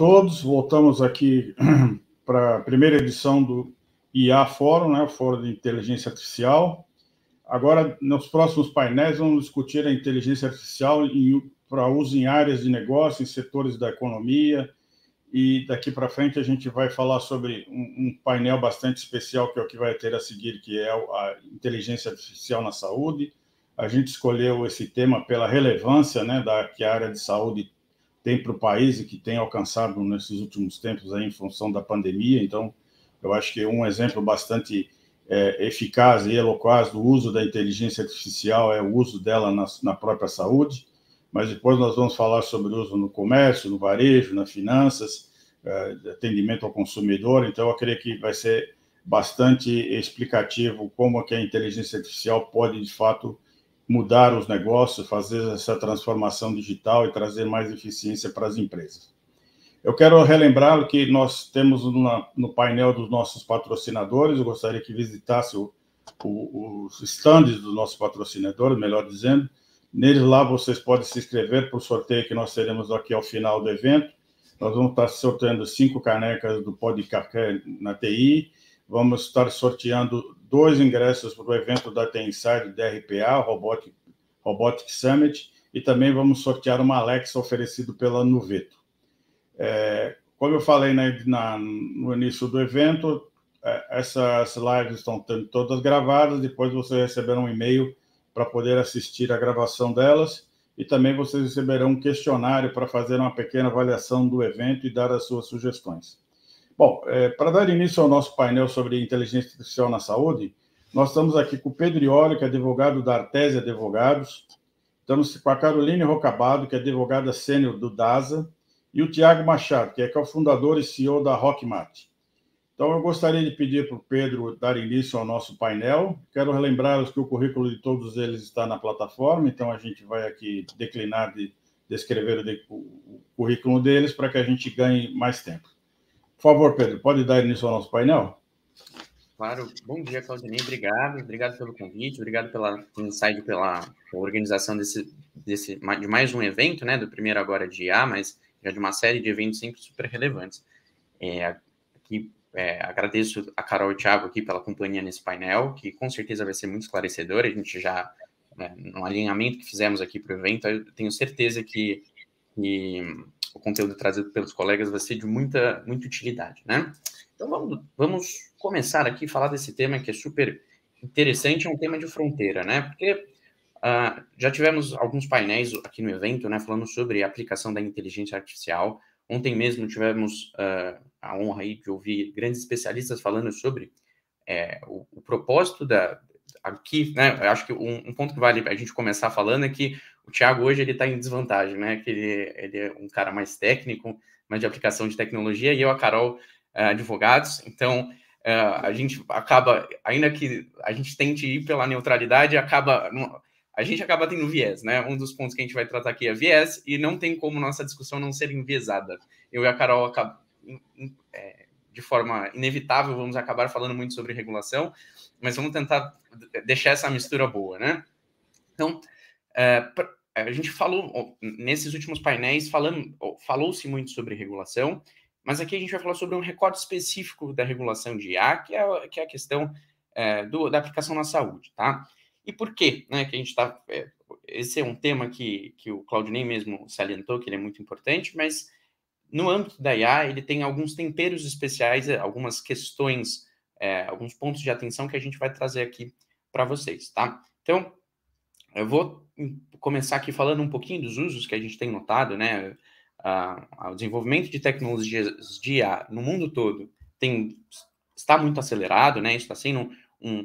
Todos, voltamos aqui para a primeira edição do IA Fórum, né, Fórum de Inteligência Artificial. Agora, nos próximos painéis, vamos discutir a inteligência artificial para uso em áreas de negócio, em setores da economia, e daqui para frente a gente vai falar sobre um, um, painel bastante especial, que é o que vai ter a seguir, que é a inteligência artificial na saúde. A gente escolheu esse tema pela relevância né, da, que a área de saúde tem para o país e que tem alcançado nesses últimos tempos aí, em função da pandemia. Então, eu acho que um exemplo bastante é, eficaz e eloquaz do uso da inteligência artificial é o uso dela na, na própria saúde. Mas depois nós vamos falar sobre o uso no comércio, no varejo, nas finanças, é, atendimento ao consumidor. Então, eu creio que vai ser bastante explicativo como que a inteligência artificial pode, de fato, mudar os negócios, fazer essa transformação digital e trazer mais eficiência para as empresas. Eu quero relembrar que nós temos no painel dos nossos patrocinadores, eu gostaria que visitasse o, o, os stands dos nossos patrocinadores, melhor dizendo. Neles lá vocês podem se inscrever para o sorteio que nós teremos aqui ao final do evento. Nós vamos estar sorteando cinco canecas do Podcast na TI, vamos estar sorteando dois ingressos para o evento da Tenside da RPA, Robotic, Robotic Summit, e também vamos sortear uma Alexa oferecido pela Nuveto. É, como eu falei na, na, no início do evento, é, essas lives estão todas gravadas, depois vocês receberão um e-mail para poder assistir a gravação delas, e também vocês receberão um questionário para fazer uma pequena avaliação do evento e dar as suas sugestões. Bom, é, para dar início ao nosso painel sobre inteligência artificial na saúde, nós estamos aqui com o Pedro Ioli, que é advogado da Artese Advogados, estamos com a Caroline Rocabado, que é advogada sênior do DASA, e o Tiago Machado, que é cofundador e CEO da Rockmat. Então, eu gostaria de pedir para o Pedro dar início ao nosso painel. Quero relembrar que o currículo de todos eles está na plataforma, então a gente vai aqui declinar de descrever o currículo deles para que a gente ganhe mais tempo. Por favor, Pedro, pode dar início ao nosso painel? Claro. Bom dia, Claudinei. Obrigado. Obrigado pelo convite. Obrigado pela insight, pela, organização desse, desse, de mais um evento, né? Do primeiro agora de IA, mas já de uma série de eventos sempre super relevantes. É, aqui, é, agradeço a Carol e o Thiago aqui pela companhia nesse painel, que com certeza vai ser muito esclarecedor. A gente já, né, no alinhamento que fizemos aqui para o evento, eu tenho certeza que, que o conteúdo trazido pelos colegas vai ser de muita, muita utilidade, né? Então vamos, vamos começar aqui a falar desse tema que é super interessante, é um tema de fronteira, né? Porque uh, já tivemos alguns painéis aqui no evento, né, falando sobre a aplicação da inteligência artificial. Ontem mesmo tivemos uh, a honra aí de ouvir grandes especialistas falando sobre é, o, o, propósito da aqui, né? Eu acho que um, um ponto que vale a gente começar falando é que o Thiago hoje ele está em desvantagem, né? Que ele, ele, é um cara mais técnico, mais de aplicação de tecnologia, e eu, a Carol, uh, advogados. Então, uh, a gente acaba, ainda que a gente tente ir pela neutralidade, acaba. A gente acaba tendo viés, né? Um dos pontos que a gente vai tratar aqui é viés, e não tem como nossa discussão não ser enviesada. Eu e a Carol acabam, é, de forma inevitável, vamos acabar falando muito sobre regulação, mas vamos tentar deixar essa mistura boa, né? Então, é, a gente falou nesses últimos painéis falou-se muito sobre regulação, mas aqui a gente vai falar sobre um recorte específico da regulação de IA, que é, que é a questão é, do, da aplicação na saúde, tá? E por quê, né, que a gente está... É, esse é um tema que, que o Claudinei mesmo salientou, que ele é muito importante, mas no âmbito da IA, ele tem alguns temperos especiais, algumas questões, é, alguns pontos de atenção que a gente vai trazer aqui para vocês, tá? Então, eu vou começar aqui falando um pouquinho dos usos que a gente tem notado, né? o desenvolvimento de tecnologias de IA no mundo todo tem, está muito acelerado, né? Isso está sendo um,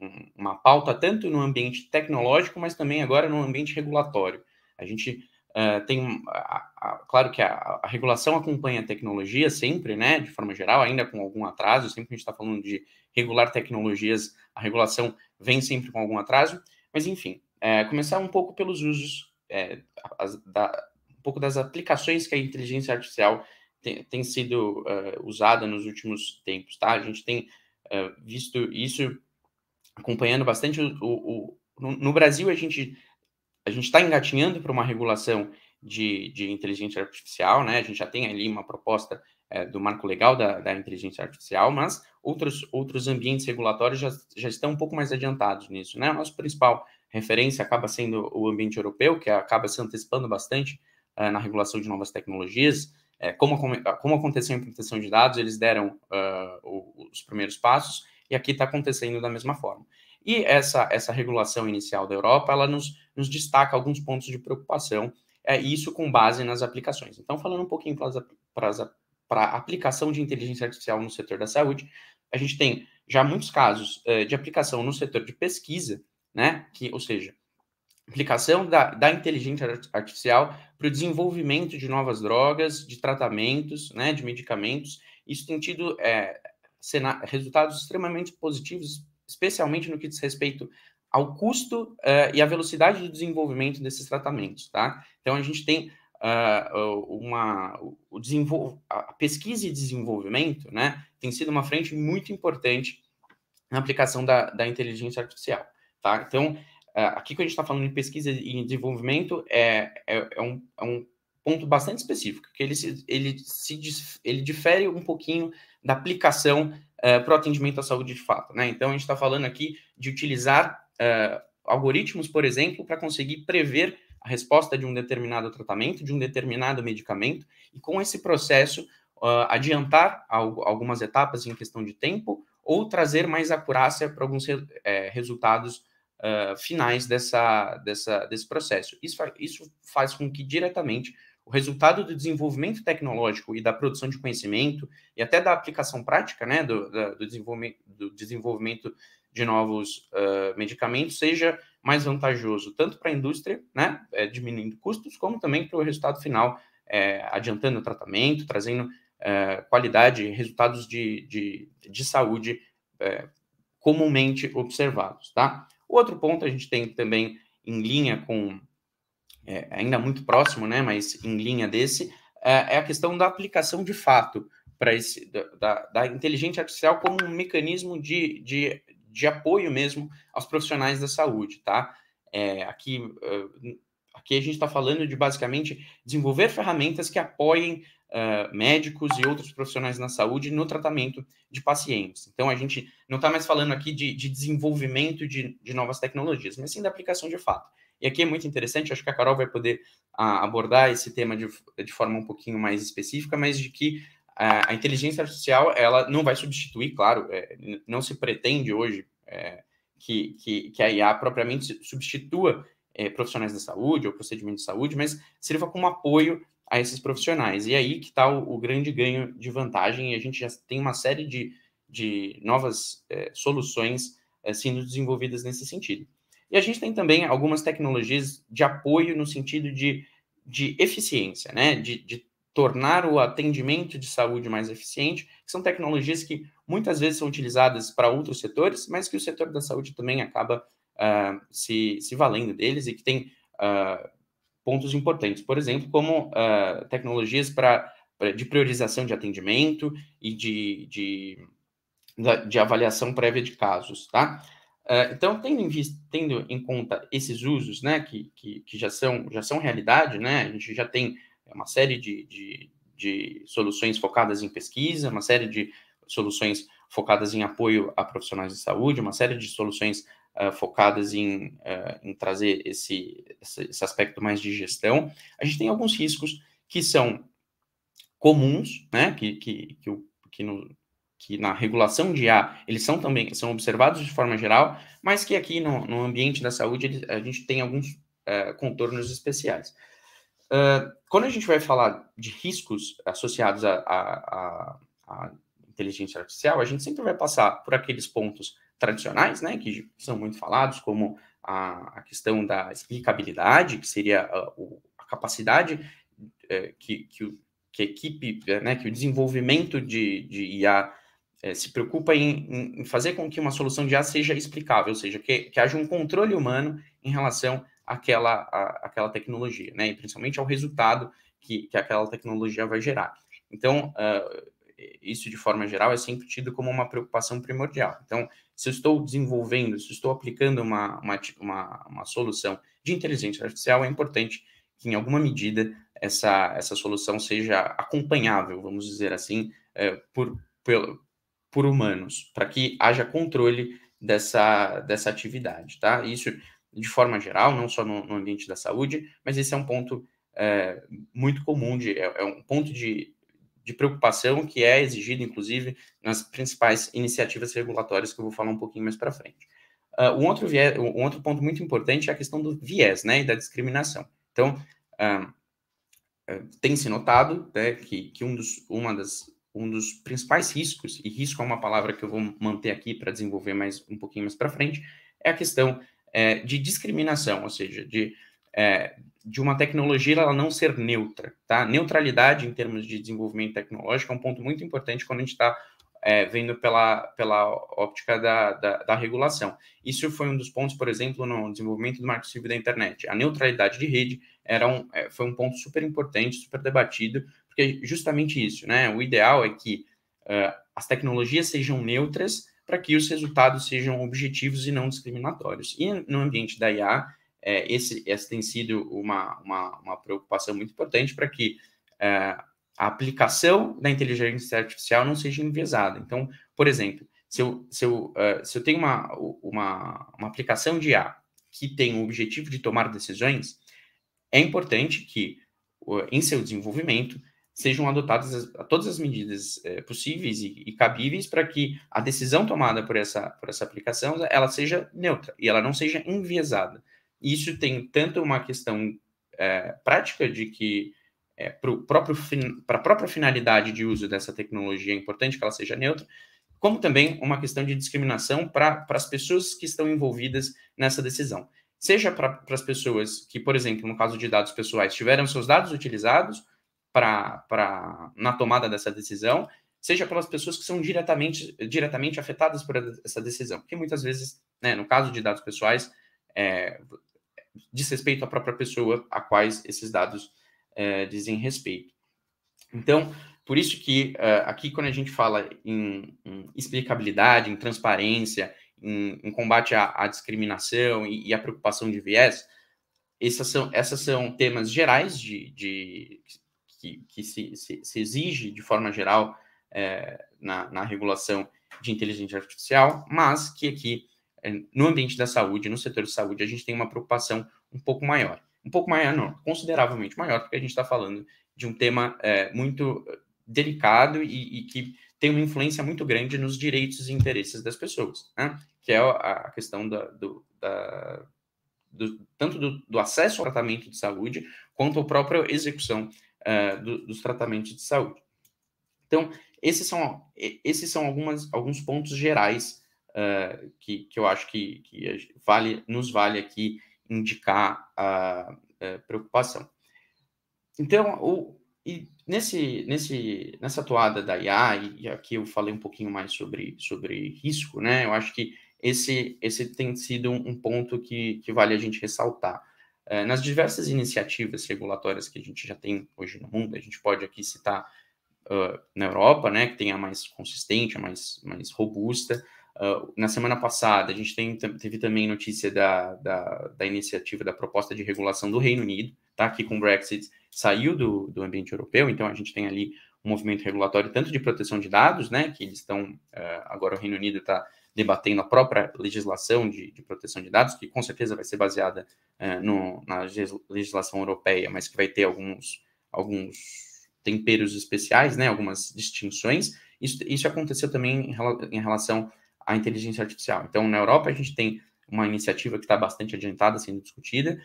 um, uma pauta tanto no ambiente tecnológico, mas também agora no ambiente regulatório. A gente uh, tem, a, a, claro que a, a, regulação acompanha a tecnologia sempre, né? De forma geral, ainda com algum atraso. Sempre que a gente está falando de regular tecnologias, a regulação vem sempre com algum atraso. Mas enfim, é, começar um pouco pelos usos é, as, da, um pouco das aplicações que a inteligência artificial tem, tem sido uh, usada nos últimos tempos, tá? A gente tem uh, visto isso acompanhando bastante o, o, o no, no, Brasil a gente a gente está engatinhando para uma regulação de, de inteligência artificial, né? A gente já tem ali uma proposta é, do marco legal da, da, inteligência artificial, mas outros, outros ambientes regulatórios já, já estão um pouco mais adiantados nisso, né? A nossa principal referência acaba sendo o ambiente europeu, que acaba se antecipando bastante uh, na regulação de novas tecnologias. É, como, como aconteceu em proteção de dados, eles deram uh, os primeiros passos, e aqui está acontecendo da mesma forma. E essa, essa regulação inicial da Europa, ela nos, nos destaca alguns pontos de preocupação, é, isso com base nas aplicações. Então, falando um pouquinho para a aplicação de inteligência artificial no setor da saúde, a gente tem já muitos casos é, de aplicação no setor de pesquisa, né? Que, ou seja, aplicação da, da inteligência artificial para o desenvolvimento de novas drogas, de tratamentos, né, de medicamentos. Isso tem tido é, resultados extremamente positivos, especialmente no que diz respeito ao custo uh, e à velocidade de desenvolvimento desses tratamentos, tá? Então a gente tem uh, uma o a pesquisa e desenvolvimento, né, tem sido uma frente muito importante na aplicação da, da inteligência artificial, tá? Então uh, aqui que a gente está falando de pesquisa e desenvolvimento é, é, é, um, é um ponto bastante específico, que ele se, ele se ele difere um pouquinho da aplicação uh, para o atendimento à saúde de fato. Né? Então, a gente está falando aqui de utilizar uh, algoritmos, por exemplo, para conseguir prever a resposta de um determinado tratamento, de um determinado medicamento, e com esse processo uh, adiantar algumas etapas em questão de tempo ou trazer mais acurácia para alguns é, resultados uh, finais dessa, dessa, desse processo. Isso, isso faz com que diretamente o resultado do desenvolvimento tecnológico e da produção de conhecimento e até da aplicação prática né, do, do, desenvolvimento, do desenvolvimento de novos uh, medicamentos seja mais vantajoso tanto para a indústria, né, é, diminuindo custos, como também para o resultado final, é, adiantando o tratamento, trazendo é, qualidade resultados de, de, de saúde comumente observados. Tá? Outro ponto a gente tem também em linha com é, ainda muito próximo, né, mas em linha desse, é, é a questão da aplicação de fato para esse da, da, inteligência artificial como um mecanismo de, de, de apoio mesmo aos profissionais da saúde, tá? É, aqui, aqui a gente está falando de basicamente desenvolver ferramentas que apoiem uh, médicos e outros profissionais na saúde no tratamento de pacientes. Então a gente não está mais falando aqui de, de desenvolvimento de, de novas tecnologias, mas sim da aplicação de fato. E aqui é muito interessante, acho que a Carol vai poder a, abordar esse tema de, de forma um pouquinho mais específica, mas de que a, a inteligência artificial ela não vai substituir, claro, é, não se pretende hoje é, que, que, que, a IA propriamente substitua é, profissionais da saúde ou procedimentos de saúde, mas sirva como apoio a esses profissionais. E aí que está o, o, grande ganho de vantagem, e a gente já tem uma série de, de novas é, soluções é, sendo desenvolvidas nesse sentido. E a gente tem também algumas tecnologias de apoio no sentido de, de eficiência, né? De, de tornar o atendimento de saúde mais eficiente, que são tecnologias que muitas vezes são utilizadas para outros setores, mas que o setor da saúde também acaba uh, se, se valendo deles e que tem uh, pontos importantes, por exemplo, como uh, tecnologias para de priorização de atendimento e de, de, de avaliação prévia de casos, tá? Uh, então, tendo em, vista, tendo em conta esses usos, né, que, que, que, já, são, já são realidade, né, a gente já tem uma série de, de, de soluções focadas em pesquisa, uma série de soluções focadas em apoio a profissionais de saúde, uma série de soluções uh, focadas em, uh, em trazer esse, esse, aspecto mais de gestão. A gente tem alguns riscos que são comuns, né, que, que, que, que no, que na regulação de A eles são também são observados de forma geral, mas que aqui no, no ambiente da saúde a gente tem alguns uh, contornos especiais. Uh, quando a gente vai falar de riscos associados à inteligência artificial, a gente sempre vai passar por aqueles pontos tradicionais, né, que são muito falados, como a, a questão da explicabilidade, que seria a, a capacidade uh, que, que, que, a equipe, né, que o desenvolvimento de, de IA é, se preocupa em, em, fazer com que uma solução de IA seja explicável, ou seja, que, que haja um controle humano em relação àquela, à, àquela tecnologia, né? E principalmente ao resultado que, que aquela tecnologia vai gerar. Então, uh, isso de forma geral é sempre tido como uma preocupação primordial. Então, se eu estou desenvolvendo, se eu estou aplicando uma, uma, uma, uma solução de inteligência artificial, é importante que em alguma medida essa, essa solução seja acompanhável, vamos dizer assim, é, por, por, por humanos, para que haja controle dessa, dessa atividade, tá? Isso de forma geral, não só no, no ambiente da saúde, mas esse é um ponto é, muito comum, de, é, é, um ponto de, de preocupação que é exigido, inclusive, nas principais iniciativas regulatórias que eu vou falar um pouquinho mais para frente. Uh, um, outro viés, um outro ponto muito importante é a questão do viés né, e da discriminação. Então, uh, uh, tem se notado né, que, que um, dos, uma das, um dos principais riscos, e risco é uma palavra que eu vou manter aqui para desenvolver mais um pouquinho mais para frente, é a questão é, de discriminação, ou seja, de, é, de uma tecnologia ela não ser neutra. Tá? Neutralidade em termos de desenvolvimento tecnológico é um ponto muito importante quando a gente está é, vendo pela, pela óptica da, da, da, regulação. Isso foi um dos pontos, por exemplo, no desenvolvimento do marco civil da internet. A neutralidade de rede era um, é, foi um ponto super importante, super debatido, porque justamente isso, né? O ideal é que uh, as tecnologias sejam neutras para que os resultados sejam objetivos e não discriminatórios. E no ambiente da IA, é, esse, essa tem sido uma, uma, uma preocupação muito importante para que é, a aplicação da inteligência artificial não seja enviesada. Então, por exemplo, se eu, se eu, uh, se eu tenho uma, uma, uma aplicação de IA que tem o objetivo de tomar decisões, é importante que, uh, em seu desenvolvimento, sejam adotadas as, todas as medidas é, possíveis e, e cabíveis para que a decisão tomada por essa, por essa aplicação ela seja neutra e ela não seja enviesada. Isso tem tanto uma questão é, prática de que é, para a própria finalidade de uso dessa tecnologia é importante que ela seja neutra, como também uma questão de discriminação para as pessoas que estão envolvidas nessa decisão. Seja para as pessoas que, por exemplo, no caso de dados pessoais, tiveram seus dados utilizados, para na tomada dessa decisão, seja pelas pessoas que são diretamente, diretamente afetadas por essa decisão. Porque muitas vezes, né, no caso de dados pessoais, é, diz respeito à própria pessoa a quais esses dados é, dizem respeito. Então, por isso que uh, aqui, quando a gente fala em, em explicabilidade, em transparência, em, em combate à, à discriminação e, e, à preocupação de viés, essas são, essas são temas gerais de, de que, que se, se, se, exige de forma geral é, na, na, regulação de inteligência artificial, mas que aqui é, no ambiente da saúde, no setor de saúde, a gente tem uma preocupação um pouco maior. Um pouco maior, não, consideravelmente maior, porque a gente está falando de um tema é, muito delicado e, e, que tem uma influência muito grande nos direitos e interesses das pessoas, né? que é a questão da, do, da, do, tanto do, do, acesso ao tratamento de saúde quanto a própria execução uh, do, dos tratamentos de saúde. Então, esses são, esses são algumas, alguns pontos gerais uh, que, que eu acho que, que vale, nos vale aqui indicar a, a preocupação. Então, o, e nesse, nesse, nessa atuada da IA, e, e aqui eu falei um pouquinho mais sobre, sobre risco, né? Eu acho que esse, esse tem sido um ponto que, que vale a gente ressaltar. É, nas diversas iniciativas regulatórias que a gente já tem hoje no mundo, a gente pode aqui citar uh, na Europa, né, que tem a mais consistente, a mais, mais robusta. Uh, na semana passada, a gente tem, teve também notícia da, da, da, iniciativa, da proposta de regulação do Reino Unido, tá? que com o Brexit saiu do, do ambiente europeu, então a gente tem ali um movimento regulatório tanto de proteção de dados, né, que eles estão, uh, agora o Reino Unido está debatendo a própria legislação de, de, proteção de dados, que com certeza vai ser baseada é, no, na legislação europeia, mas que vai ter alguns, alguns temperos especiais, né, algumas distinções. Isso, isso aconteceu também em, em relação à inteligência artificial. Então, na Europa, a gente tem uma iniciativa que está bastante adiantada, sendo discutida,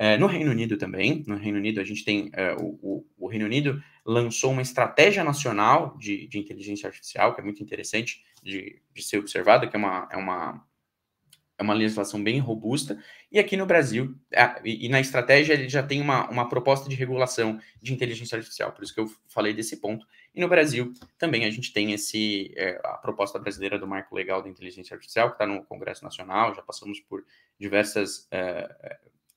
é, no Reino Unido também, no Reino Unido a gente tem, é, o, o, Reino Unido lançou uma estratégia nacional de, de inteligência artificial, que é muito interessante de, de, ser observada, que é uma, é, uma, é uma legislação bem robusta, e aqui no Brasil, é, e, e, na estratégia ele já tem uma, uma proposta de regulação de inteligência artificial, por isso que eu falei desse ponto, e no Brasil também a gente tem esse, é, a proposta brasileira do Marco Legal da Inteligência Artificial, que está no Congresso Nacional, já passamos por diversas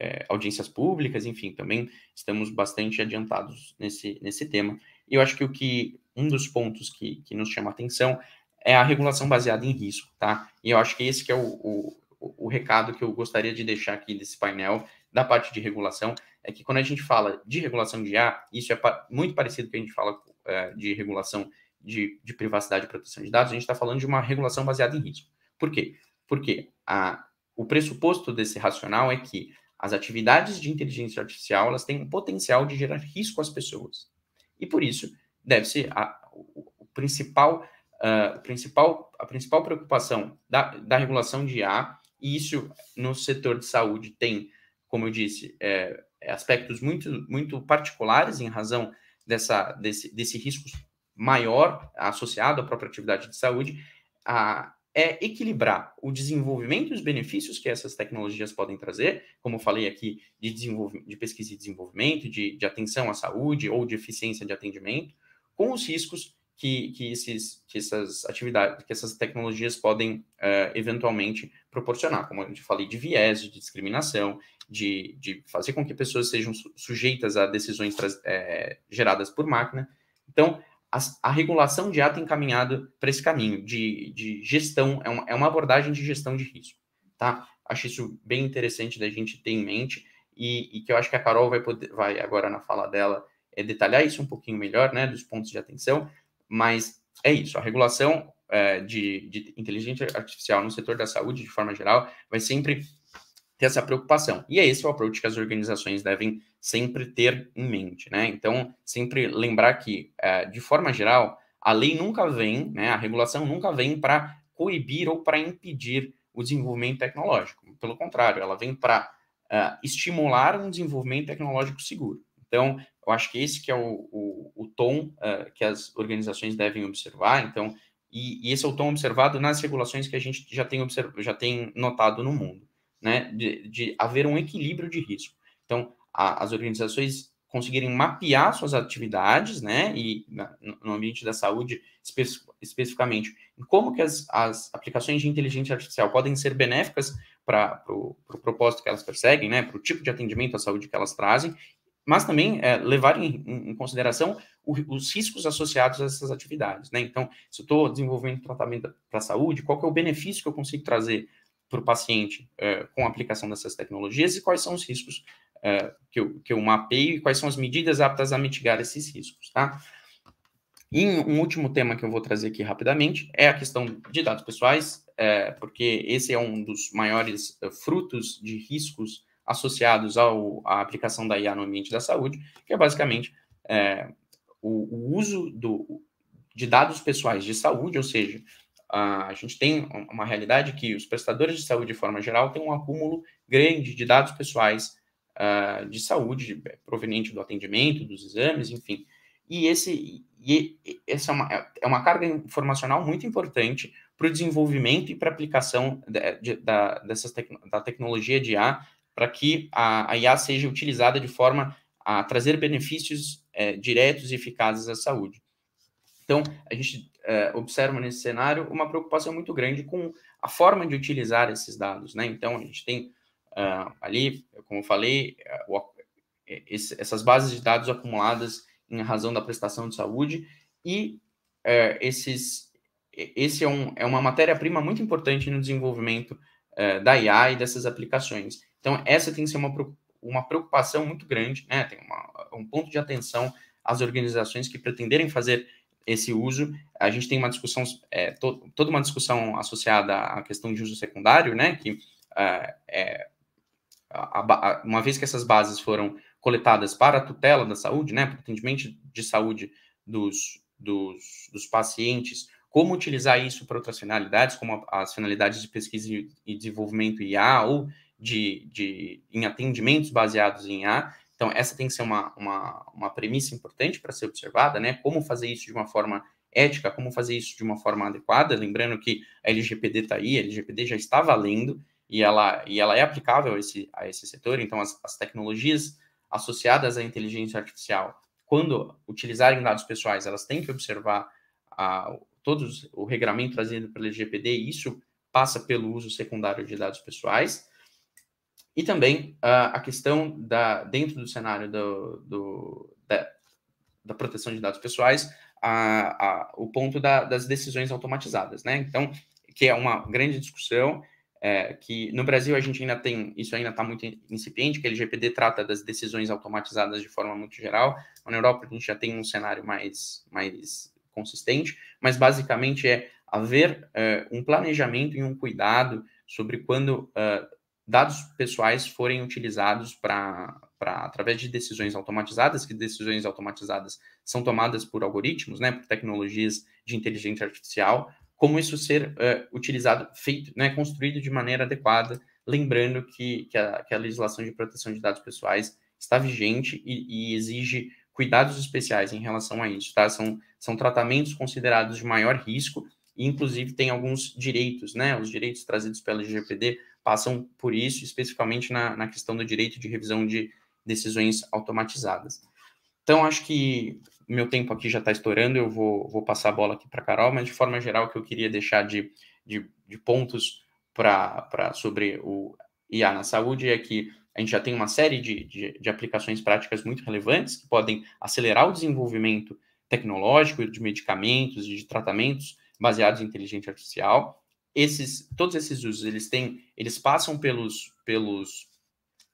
é, audiências públicas, enfim, também estamos bastante adiantados nesse, nesse tema. E eu acho que o que um dos pontos que, que nos chama atenção é a regulação baseada em risco, tá? E eu acho que esse que é o, o, o recado que eu gostaria de deixar aqui desse painel, da parte de regulação é que quando a gente fala de regulação de IA, isso é pa muito parecido com que a gente fala é, de regulação de, de, privacidade e proteção de dados, a gente está falando de uma regulação baseada em risco. Por quê? Porque a, o pressuposto desse racional é que as atividades de inteligência artificial elas têm um potencial de gerar risco às pessoas. E por isso, deve ser a, o, o principal, uh, principal, a principal preocupação da, da regulação de IA, e isso no setor de saúde tem, como eu disse, é, aspectos muito, muito particulares em razão dessa, desse, desse risco maior associado à própria atividade de saúde, a, é equilibrar o desenvolvimento e os benefícios que essas tecnologias podem trazer, como falei aqui, de, de pesquisa e desenvolvimento, de, de atenção à saúde ou de eficiência de atendimento, com os riscos que, que, esses, que essas atividades, que essas tecnologias podem uh, eventualmente proporcionar, como eu falei, de viés, de discriminação, de, de fazer com que pessoas sejam sujeitas a decisões é, geradas por máquina. Então, a, a regulação de ato encaminhado para esse caminho de, de gestão, é uma, é uma abordagem de gestão de risco, tá? Acho isso bem interessante da gente ter em mente e, e que eu acho que a Carol vai poder, vai agora na fala dela, é detalhar isso um pouquinho melhor, né, dos pontos de atenção, mas é isso, a regulação é, de, de inteligência artificial no setor da saúde, de forma geral, vai sempre ter essa preocupação. E é esse o approach que as organizações devem sempre ter em mente, né? Então, sempre lembrar que, é, de forma geral, a lei nunca vem, né, a regulação nunca vem para coibir ou para impedir o desenvolvimento tecnológico. Pelo contrário, ela vem para uh, é, estimular um desenvolvimento tecnológico seguro. Então, eu acho que esse que é o, o, o tom uh, que as organizações devem observar. Então, e, e, esse é o tom observado nas regulações que a gente já tem, já tem notado no mundo né, de, de haver um equilíbrio de risco. Então, a, as organizações conseguirem mapear suas atividades, né, e na, no ambiente da saúde especi especificamente, como que as, as aplicações de inteligência artificial podem ser benéficas para o pro propósito que elas perseguem, né, para o tipo de atendimento à saúde que elas trazem, mas também é, levar em, em consideração o, os riscos associados a essas atividades, né? Então, se eu estou desenvolvendo tratamento para a saúde, qual é o benefício que eu consigo trazer para o paciente é, com a aplicação dessas tecnologias e quais são os riscos é, que, eu, que eu mapeio e quais são as medidas aptas a mitigar esses riscos, tá? E um último tema que eu vou trazer aqui rapidamente é a questão de dados pessoais, é, porque esse é um dos maiores é, frutos de riscos associados ao, à aplicação da IA no ambiente da saúde, que é basicamente é, o, o, uso do, de dados pessoais de saúde, ou seja, a gente tem uma realidade que os prestadores de saúde, de forma geral, têm um acúmulo grande de dados pessoais uh, de saúde proveniente do atendimento, dos exames, enfim. E, esse, e essa é uma, é uma carga informacional muito importante para o desenvolvimento e para a aplicação de, de, da, dessas tec, da tecnologia de IA, para que a, a, IA seja utilizada de forma a trazer benefícios é, diretos e eficazes à saúde. Então, a gente é, observa nesse cenário uma preocupação muito grande com a forma de utilizar esses dados, né? Então, a gente tem uh, ali, como eu falei, uh, o, esse, essas bases de dados acumuladas em razão da prestação de saúde e uh, esses, esse é, um, é uma matéria-prima muito importante no desenvolvimento da IA e dessas aplicações. Então, essa tem que ser uma, uma preocupação muito grande, né? Tem uma, um ponto de atenção às organizações que pretenderem fazer esse uso. A gente tem uma discussão, é, to, toda uma discussão associada à questão de uso secundário, né? Que é, é a, a, uma vez que essas bases foram coletadas para a tutela da saúde, né? Para o atendimento de saúde dos, dos, dos pacientes, como utilizar isso para outras finalidades, como as finalidades de pesquisa e desenvolvimento IA ou de, de em atendimentos baseados em IA, então, essa tem que ser uma, uma, uma premissa importante para ser observada, né? Como fazer isso de uma forma ética, como fazer isso de uma forma adequada. Lembrando que a LGPD está aí, a LGPD já está valendo e ela, e ela é aplicável a esse, a esse setor. Então, as, as tecnologias associadas à inteligência artificial, quando utilizarem dados pessoais, elas têm que observar a, todos o regramento trazido pela LGPD, e isso passa pelo uso secundário de dados pessoais. E também uh, a questão da, dentro do cenário do, do da, da, proteção de dados pessoais, a, a, o ponto da, das decisões automatizadas, né? Então, que é uma grande discussão, é, que no Brasil a gente ainda tem, isso ainda está muito incipiente, que a LGPD trata das decisões automatizadas de forma muito geral. Na Europa a gente já tem um cenário mais, mais consistente, mas basicamente é haver uh, um planejamento e um cuidado sobre quando uh, dados pessoais forem utilizados para, através de decisões automatizadas, que decisões automatizadas são tomadas por algoritmos, né, por tecnologias de inteligência artificial, como isso ser uh, utilizado, feito, né, construído de maneira adequada, lembrando que, que, a, que a legislação de proteção de dados pessoais está vigente e, e, exige cuidados especiais em relação a isso, tá? São, são tratamentos considerados de maior risco e, inclusive, tem alguns direitos, né? Os direitos trazidos pela LGPD passam por isso, especificamente na, na questão do direito de revisão de decisões automatizadas. Então, acho que meu tempo aqui já está estourando, eu vou, vou passar a bola aqui para Carol, mas de forma geral, o que eu queria deixar de, de, de pontos para sobre o IA na saúde é que a gente já tem uma série de, de, de, aplicações práticas muito relevantes que podem acelerar o desenvolvimento tecnológico de medicamentos e de tratamentos baseados em inteligência artificial. Esses, todos esses usos, eles têm, eles passam pelos, pelos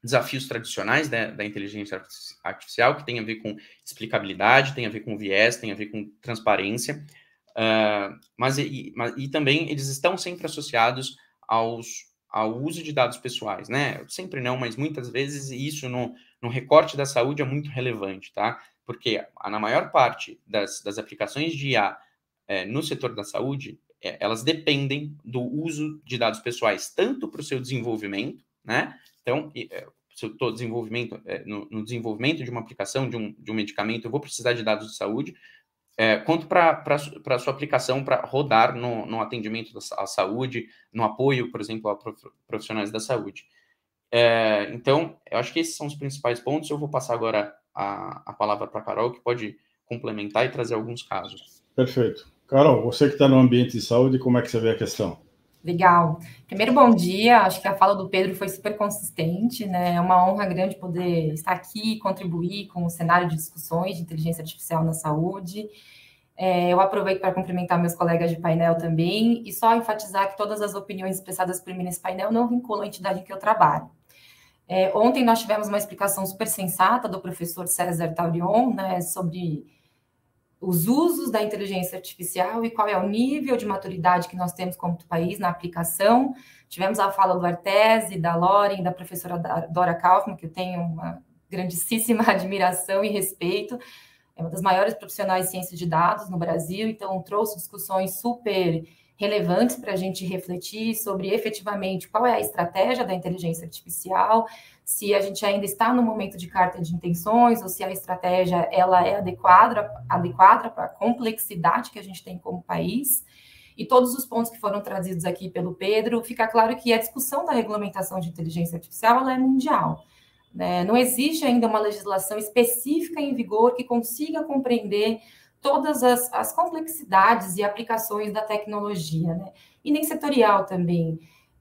desafios tradicionais da, da, inteligência artificial, que tem a ver com explicabilidade, tem a ver com viés, tem a ver com transparência, uh, mas, e, mas, e também eles estão sempre associados aos, ao uso de dados pessoais, né? Sempre não, mas muitas vezes isso no, no recorte da saúde é muito relevante, tá? Porque na maior parte das, das aplicações de IA é, no setor da saúde, é, elas dependem do uso de dados pessoais, tanto para o seu desenvolvimento, né? Então, é, se eu estou desenvolvimento, é, no, desenvolvimento de uma aplicação, de um, de um medicamento, eu vou precisar de dados de saúde, é, quanto para a sua aplicação para rodar no, no atendimento à saúde, no apoio, por exemplo, a profissionais da saúde. É, então, eu acho que esses são os principais pontos. Eu vou passar agora a, a palavra para a Carol, que pode complementar e trazer alguns casos. Perfeito. Carol, você que está no ambiente de saúde, como é que você vê a questão? Legal. Primeiro, bom dia. Acho que a fala do Pedro foi super consistente, né? É uma honra grande poder estar aqui e contribuir com o cenário de discussões de inteligência artificial na saúde. É, eu aproveito para cumprimentar meus colegas de painel também e só enfatizar que todas as opiniões expressadas por mim nesse painel não vinculam a entidade em que eu trabalho. É, ontem nós tivemos uma explicação super sensata do professor César Taurion, né, sobre os usos da inteligência artificial e qual é o nível de maturidade que nós temos como país na aplicação. Tivemos a fala do Artese, da Loren, da professora Dora Kaufmann, que eu tenho uma grandíssima admiração e respeito. É uma das maiores profissionais de ciência de dados no Brasil, então trouxe discussões super relevantes para a gente refletir sobre efetivamente qual é a estratégia da inteligência artificial, se a gente ainda está no momento de carta de intenções ou se a estratégia ela é adequada, adequada para a complexidade que a gente tem como país. E todos os pontos que foram trazidos aqui pelo Pedro, fica claro que a discussão da regulamentação de inteligência artificial é mundial. Né? Não existe ainda uma legislação específica em vigor que consiga compreender todas as, as complexidades e aplicações da tecnologia, né? E nem setorial também.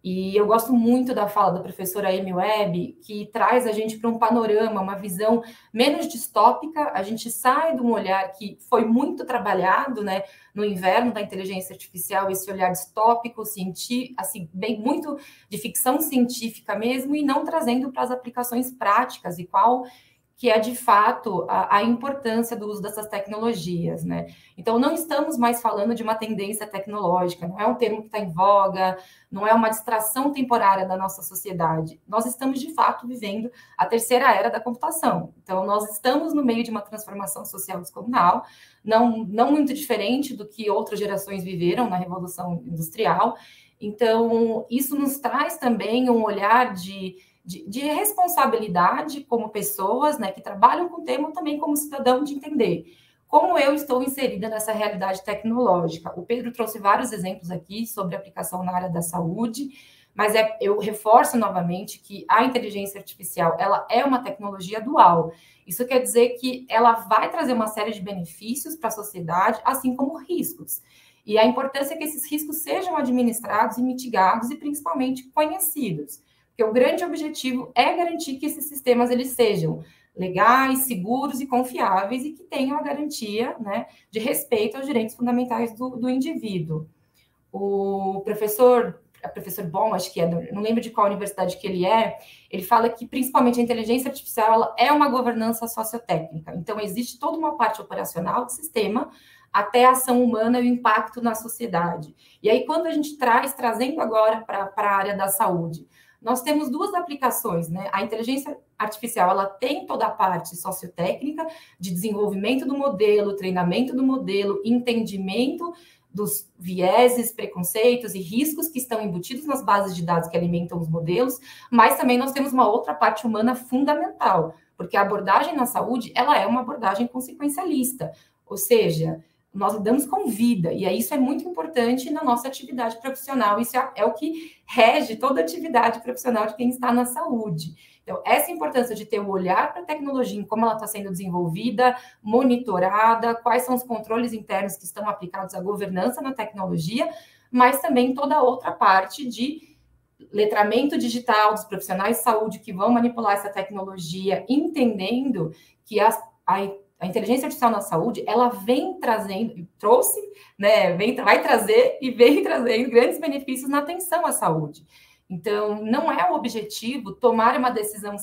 E eu gosto muito da fala da professora Amy Webb, que traz a gente para um panorama, uma visão menos distópica. A gente sai de um olhar que foi muito trabalhado, né, no inverno da inteligência artificial, esse olhar distópico, assim, bem muito de ficção científica mesmo, e não trazendo para as aplicações práticas e qual que é de fato a, a, importância do uso dessas tecnologias, né? Então, não estamos mais falando de uma tendência tecnológica, não é um termo que está em voga, não é uma distração temporária da nossa sociedade. Nós estamos, de fato, vivendo a terceira era da computação. Então, nós estamos no meio de uma transformação social descomunal, não, não muito diferente do que outras gerações viveram na Revolução Industrial. Então, isso nos traz também um olhar de de, de, responsabilidade como pessoas, né, que trabalham com o tema, também como cidadão de entender como eu estou inserida nessa realidade tecnológica. O Pedro trouxe vários exemplos aqui sobre aplicação na área da saúde, mas é, eu reforço novamente que a inteligência artificial ela é uma tecnologia dual. Isso quer dizer que ela vai trazer uma série de benefícios para a sociedade, assim como riscos. E a importância é que esses riscos sejam administrados e mitigados e principalmente conhecidos. Porque o grande objetivo é garantir que esses sistemas eles sejam legais, seguros e confiáveis e que tenham a garantia né, de respeito aos direitos fundamentais do, do indivíduo. O professor professor bom, acho que é, não lembro de qual universidade que ele é, ele fala que principalmente a inteligência artificial é uma governança sociotécnica. Então, existe toda uma parte operacional do sistema até a ação humana e o impacto na sociedade. E aí, quando a gente traz, trazendo agora para a área da saúde, nós temos duas aplicações, né? A inteligência artificial, ela tem toda a parte sociotécnica de desenvolvimento do modelo, treinamento do modelo, entendimento dos vieses, preconceitos e riscos que estão embutidos nas bases de dados que alimentam os modelos, mas também nós temos uma outra parte humana fundamental, porque a abordagem na saúde, ela é uma abordagem consequencialista, ou seja, nós lidamos com vida, e isso é muito importante na nossa atividade profissional, isso é, é o que rege toda atividade profissional de quem está na saúde. Então, essa importância de ter o olhar para a tecnologia, em como ela está sendo desenvolvida, monitorada, quais são os controles internos que estão aplicados à governança na tecnologia, mas também toda a outra parte de letramento digital dos profissionais de saúde que vão manipular essa tecnologia, entendendo que as, a a inteligência artificial na saúde, ela vem trazendo, trouxe, né, vem, vai trazer e vem trazendo grandes benefícios na atenção à saúde. Então, não é o objetivo tomar uma decisão,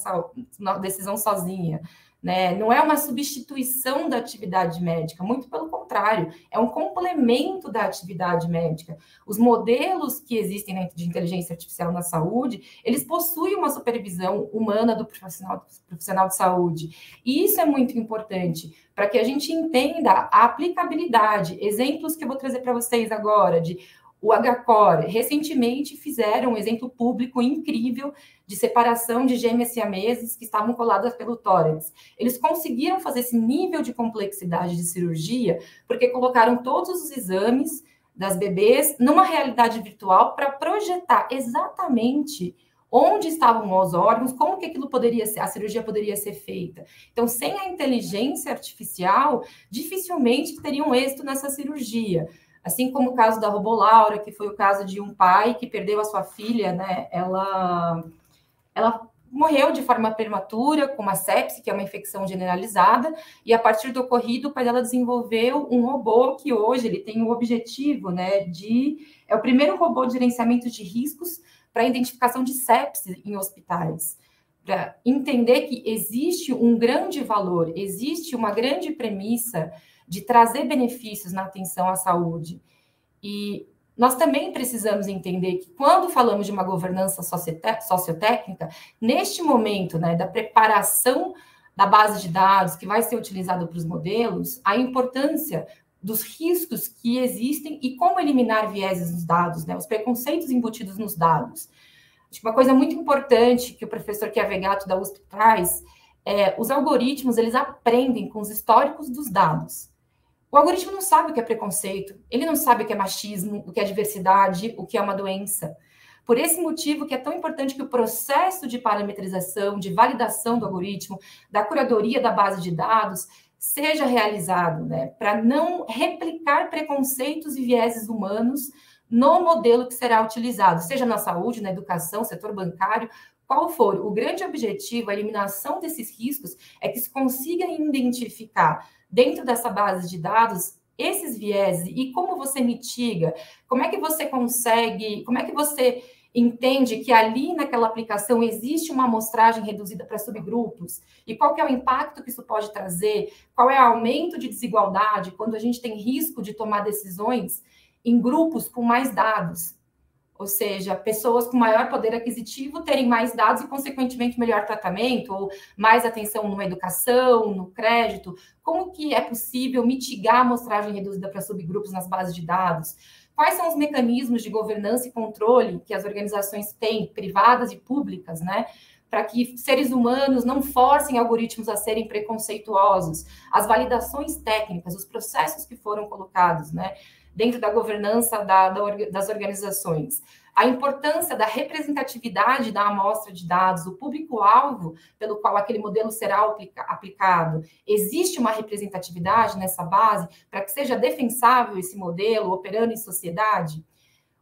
uma decisão sozinha, né? Não é uma substituição da atividade médica, muito pelo contrário, é um complemento da atividade médica. Os modelos que existem de inteligência artificial na saúde, eles possuem uma supervisão humana do profissional, profissional de saúde. E isso é muito importante para que a gente entenda a aplicabilidade. Exemplos que eu vou trazer para vocês agora de o HCOR, recentemente fizeram um exemplo público incrível de separação de gêmeas siameses que estavam coladas pelo tórax. Eles conseguiram fazer esse nível de complexidade de cirurgia porque colocaram todos os exames das bebês numa realidade virtual para projetar exatamente onde estavam os órgãos, como que aquilo poderia ser, a cirurgia poderia ser feita. Então, sem a inteligência artificial, dificilmente teria um êxito nessa cirurgia. Assim como o caso da Robolaura, que foi o caso de um pai que perdeu a sua filha, né? Ela, ela morreu de forma prematura, com uma sepse, que é uma infecção generalizada, e a partir do ocorrido, o pai dela desenvolveu um robô que hoje ele tem o objetivo, né, de... É o primeiro robô de gerenciamento de riscos para identificação de sepse em hospitais para entender que existe um grande valor, existe uma grande premissa de trazer benefícios na atenção à saúde. E nós também precisamos entender que quando falamos de uma governança sociotécnica, neste momento né, da preparação da base de dados que vai ser utilizada para os modelos, a importância dos riscos que existem e como eliminar vieses nos dados, né, os preconceitos embutidos nos dados. Uma coisa muito importante que o professor Chiavegato da USP traz é os algoritmos, eles aprendem com os históricos dos dados. O algoritmo não sabe o que é preconceito, ele não sabe o que é machismo, o que é diversidade, o que é uma doença. Por esse motivo que é tão importante que o processo de parametrização, de validação do algoritmo, da curadoria da base de dados, seja realizado, né, para não replicar preconceitos e vieses humanos no modelo que será utilizado, seja na saúde, na educação, setor bancário, qual for. O grande objetivo, a eliminação desses riscos, é que se consiga identificar dentro dessa base de dados esses vieses e como você mitiga, como é que você consegue, como é que você entende que ali naquela aplicação existe uma amostragem reduzida para subgrupos? E qual é o impacto que isso pode trazer, qual é o aumento de desigualdade quando a gente tem risco de tomar decisões em grupos com mais dados ou seja, pessoas com maior poder aquisitivo terem mais dados e, consequentemente, melhor tratamento, ou mais atenção numa educação, no crédito. Como que é possível mitigar a amostragem reduzida para subgrupos nas bases de dados? Quais são os mecanismos de governança e controle que as organizações têm, privadas e públicas, né? Para que seres humanos não forcem algoritmos a serem preconceituosos, as validações técnicas, os processos que foram colocados, né? Dentro da governança da, da, das organizações. A importância da representatividade da amostra de dados, o público-alvo pelo qual aquele modelo será aplica, aplicado. Existe uma representatividade nessa base para que seja defensável esse modelo operando em sociedade?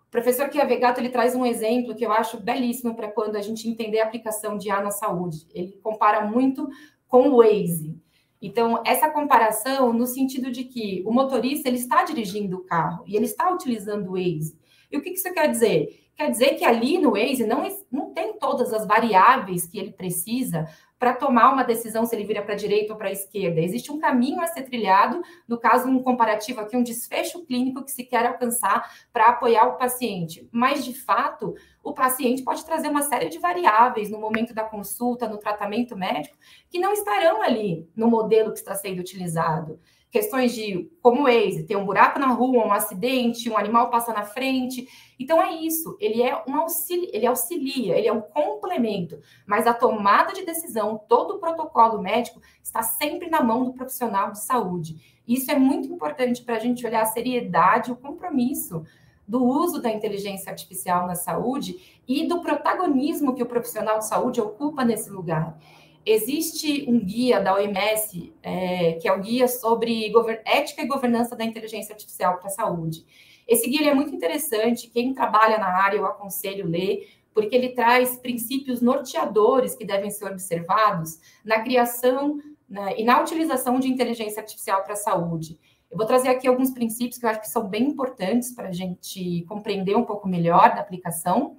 O professor Chiavegato ele traz um exemplo que eu acho belíssimo para quando a gente entender a aplicação de A na saúde. Ele compara muito com o Waze. Então, essa comparação no sentido de que o motorista ele está dirigindo o carro e ele está utilizando o Waze. E o que isso quer dizer? Quer dizer que ali no Waze não, não tem todas as variáveis que ele precisa para tomar uma decisão se ele vira para a direita ou para a esquerda. Existe um caminho a ser trilhado, no caso, um comparativo aqui, um desfecho clínico que se quer alcançar para apoiar o paciente. Mas, de fato, o paciente pode trazer uma série de variáveis no momento da consulta, no tratamento médico, que não estarão ali no modelo que está sendo utilizado questões de como Waze, ter um buraco na rua, um acidente, um animal passa na frente. Então é isso, ele é um auxílio, ele auxilia, ele é um complemento, mas a tomada de decisão, todo o protocolo médico está sempre na mão do profissional de saúde. Isso é muito importante para a gente olhar a seriedade, o compromisso do uso da inteligência artificial na saúde e do protagonismo que o profissional de saúde ocupa nesse lugar. Existe um guia da OMS, é, que é o guia sobre ética e governança da inteligência artificial para a saúde. Esse guia é muito interessante, quem trabalha na área eu aconselho ler, porque ele traz princípios norteadores que devem ser observados na criação né, e na utilização de inteligência artificial para a saúde. Eu vou trazer aqui alguns princípios que eu acho que são bem importantes para a gente compreender um pouco melhor da aplicação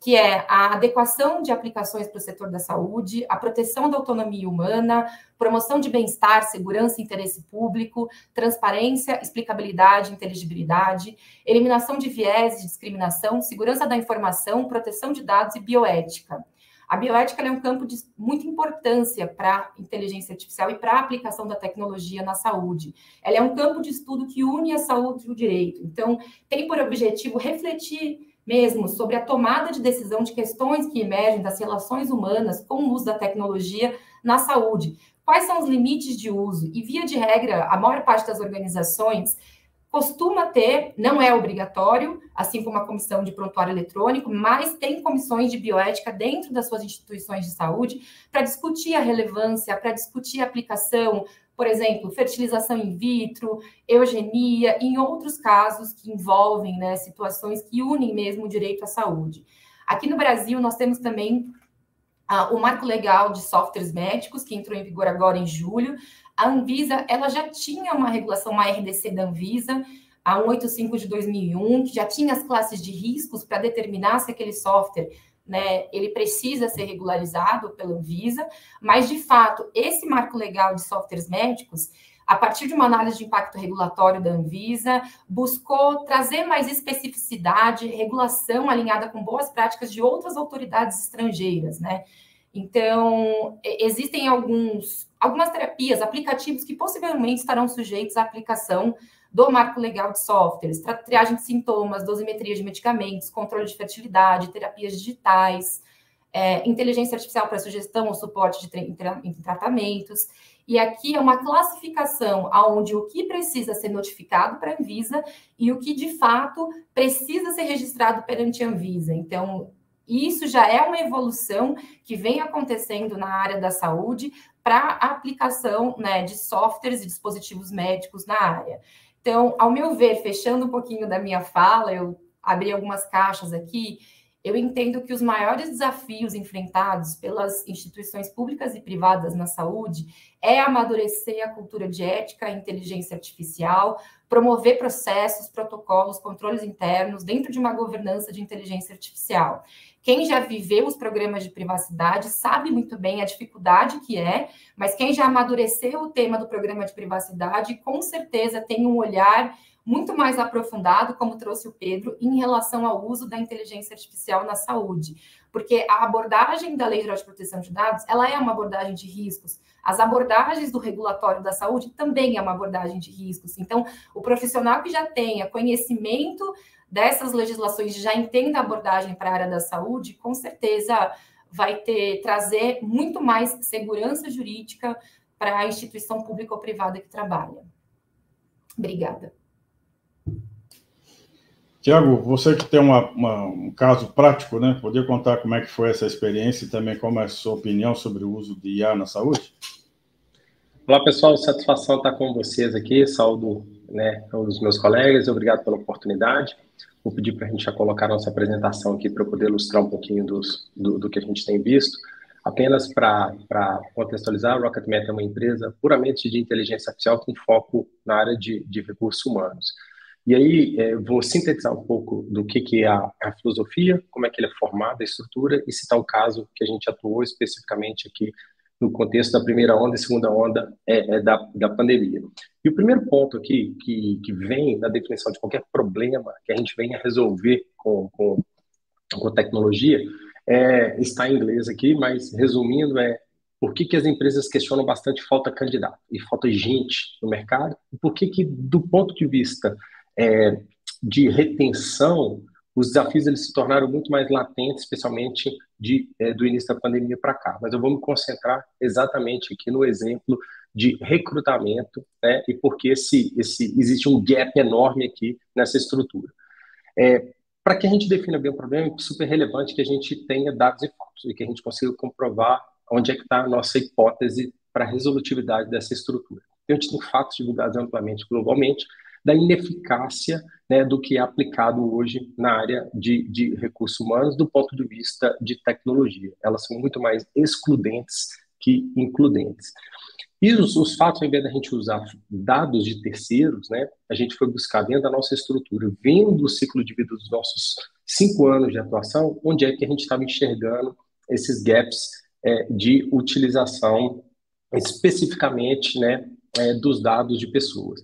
que é a adequação de aplicações para o setor da saúde, a proteção da autonomia humana, promoção de bem-estar, segurança e interesse público, transparência, explicabilidade, inteligibilidade, eliminação de viés de discriminação, segurança da informação, proteção de dados e bioética. A bioética é um campo de muita importância para a inteligência artificial e para a aplicação da tecnologia na saúde. Ela é um campo de estudo que une a saúde e o direito. Então, tem por objetivo refletir mesmo sobre a tomada de decisão de questões que emergem das relações humanas com o uso da tecnologia na saúde. Quais são os limites de uso? E, via de regra, a maior parte das organizações costuma ter, não é obrigatório, assim como a comissão de prontuário eletrônico, mas tem comissões de bioética dentro das suas instituições de saúde para discutir a relevância, para discutir a aplicação, por exemplo, fertilização in vitro, eugenia, em outros casos que envolvem né, situações que unem mesmo o direito à saúde. Aqui no Brasil, nós temos também ah, o marco legal de softwares médicos, que entrou em vigor agora em julho. A Anvisa, ela já tinha uma regulação, uma RDC da Anvisa, a 185 de 2001, que já tinha as classes de riscos para determinar se aquele software né, ele precisa ser regularizado pela Anvisa, mas de fato, esse marco legal de softwares médicos, a partir de uma análise de impacto regulatório da Anvisa, buscou trazer mais especificidade, regulação alinhada com boas práticas de outras autoridades estrangeiras, né? Então, existem alguns, algumas terapias, aplicativos que possivelmente estarão sujeitos à aplicação do marco legal de softwares, triagem de sintomas, dosimetria de medicamentos, controle de fertilidade, terapias digitais, é, inteligência artificial para sugestão ou suporte de em tratamentos. E aqui é uma classificação aonde o que precisa ser notificado para a Anvisa e o que de fato precisa ser registrado perante a Anvisa. Então, isso já é uma evolução que vem acontecendo na área da saúde para a aplicação né, de softwares e dispositivos médicos na área. Então, ao meu ver, fechando um pouquinho da minha fala, eu abri algumas caixas aqui, eu entendo que os maiores desafios enfrentados pelas instituições públicas e privadas na saúde é amadurecer a cultura de ética e inteligência artificial, promover processos, protocolos, controles internos dentro de uma governança de inteligência artificial. Quem já viveu os programas de privacidade sabe muito bem a dificuldade que é, mas quem já amadureceu o tema do programa de privacidade, com certeza tem um olhar muito mais aprofundado, como trouxe o Pedro, em relação ao uso da inteligência artificial na saúde. Porque a abordagem da Lei Geral de Proteção de Dados, ela é uma abordagem de riscos. As abordagens do regulatório da saúde também é uma abordagem de riscos. Então, o profissional que já tenha conhecimento dessas legislações já entenda a abordagem para a área da saúde, com certeza vai ter trazer muito mais segurança jurídica para a instituição pública ou privada que trabalha. Obrigada. Tiago, você que tem uma, uma, um caso prático, né? Podia contar como é que foi essa experiência e também como é a sua opinião sobre o uso de IA na saúde? Olá, pessoal. Satisfação estar com vocês aqui. Saúdo né, meus colegas. Obrigado pela oportunidade. Vou pedir para a gente já colocar nossa apresentação aqui para poder ilustrar um pouquinho dos, do, do que a gente tem visto. Apenas para contextualizar, a RocketMeta é uma empresa puramente de inteligência artificial com foco na área de, de recursos humanos. E aí, é, vou sintetizar um pouco do que, que é a, a, filosofia, como é que ele é formado, a estrutura, e citar um caso que a gente atuou especificamente aqui no contexto da primeira onda e segunda onda é, é da, da pandemia. E o primeiro ponto aqui que, que vem na definição de qualquer problema que a gente venha resolver com, com, com tecnologia é, está em inglês aqui, mas resumindo é por que, que as empresas questionam bastante falta candidato e falta gente no mercado, e por que, que do ponto de vista é, de retenção, os desafios eles se tornaram muito mais latentes, especialmente de, é, do início da pandemia para cá. Mas eu vou me concentrar exatamente aqui no exemplo de recrutamento né, e porque esse, esse, existe um gap enorme aqui nessa estrutura. É, para que a gente defina bem o problema, é super relevante que a gente tenha dados e fatos e que a gente consiga comprovar onde é que está a nossa hipótese para a resolutividade dessa estrutura. Então, a gente tem fatos divulgados amplamente globalmente da ineficácia né, do que é aplicado hoje na área de, de recursos humanos do ponto de vista de tecnologia. Elas são muito mais excludentes que includentes. E os, os fatos, ao invés da gente usar dados de terceiros, né, a gente foi buscar dentro da nossa estrutura, vendo o ciclo de vida dos nossos cinco anos de atuação, onde é que a gente estava enxergando esses gaps é, de utilização especificamente né, é, dos dados de pessoas.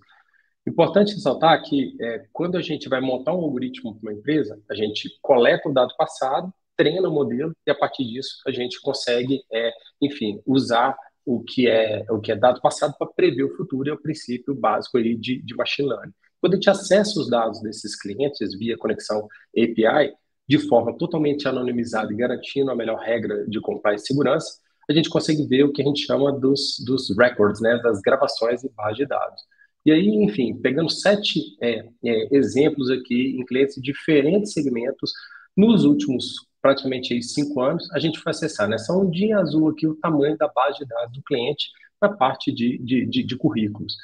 Importante ressaltar que é, quando a gente vai montar um algoritmo para uma empresa, a gente coleta o dado passado, treina o modelo e a partir disso a gente consegue, é, enfim, usar o que é o que é dado passado para prever o futuro é o princípio básico aí de, de machine learning. Quando a gente acessa os dados desses clientes via conexão API de forma totalmente anonimizada e garantindo a melhor regra de compliance e segurança, a gente consegue ver o que a gente chama dos, dos records, né, das gravações em base de dados. E aí, enfim, pegando sete é, é, exemplos aqui em clientes de diferentes segmentos, nos últimos praticamente aí cinco anos, a gente foi acessar nessa né? ondinha azul aqui o tamanho da base de dados do cliente na parte de, de, de, de currículos.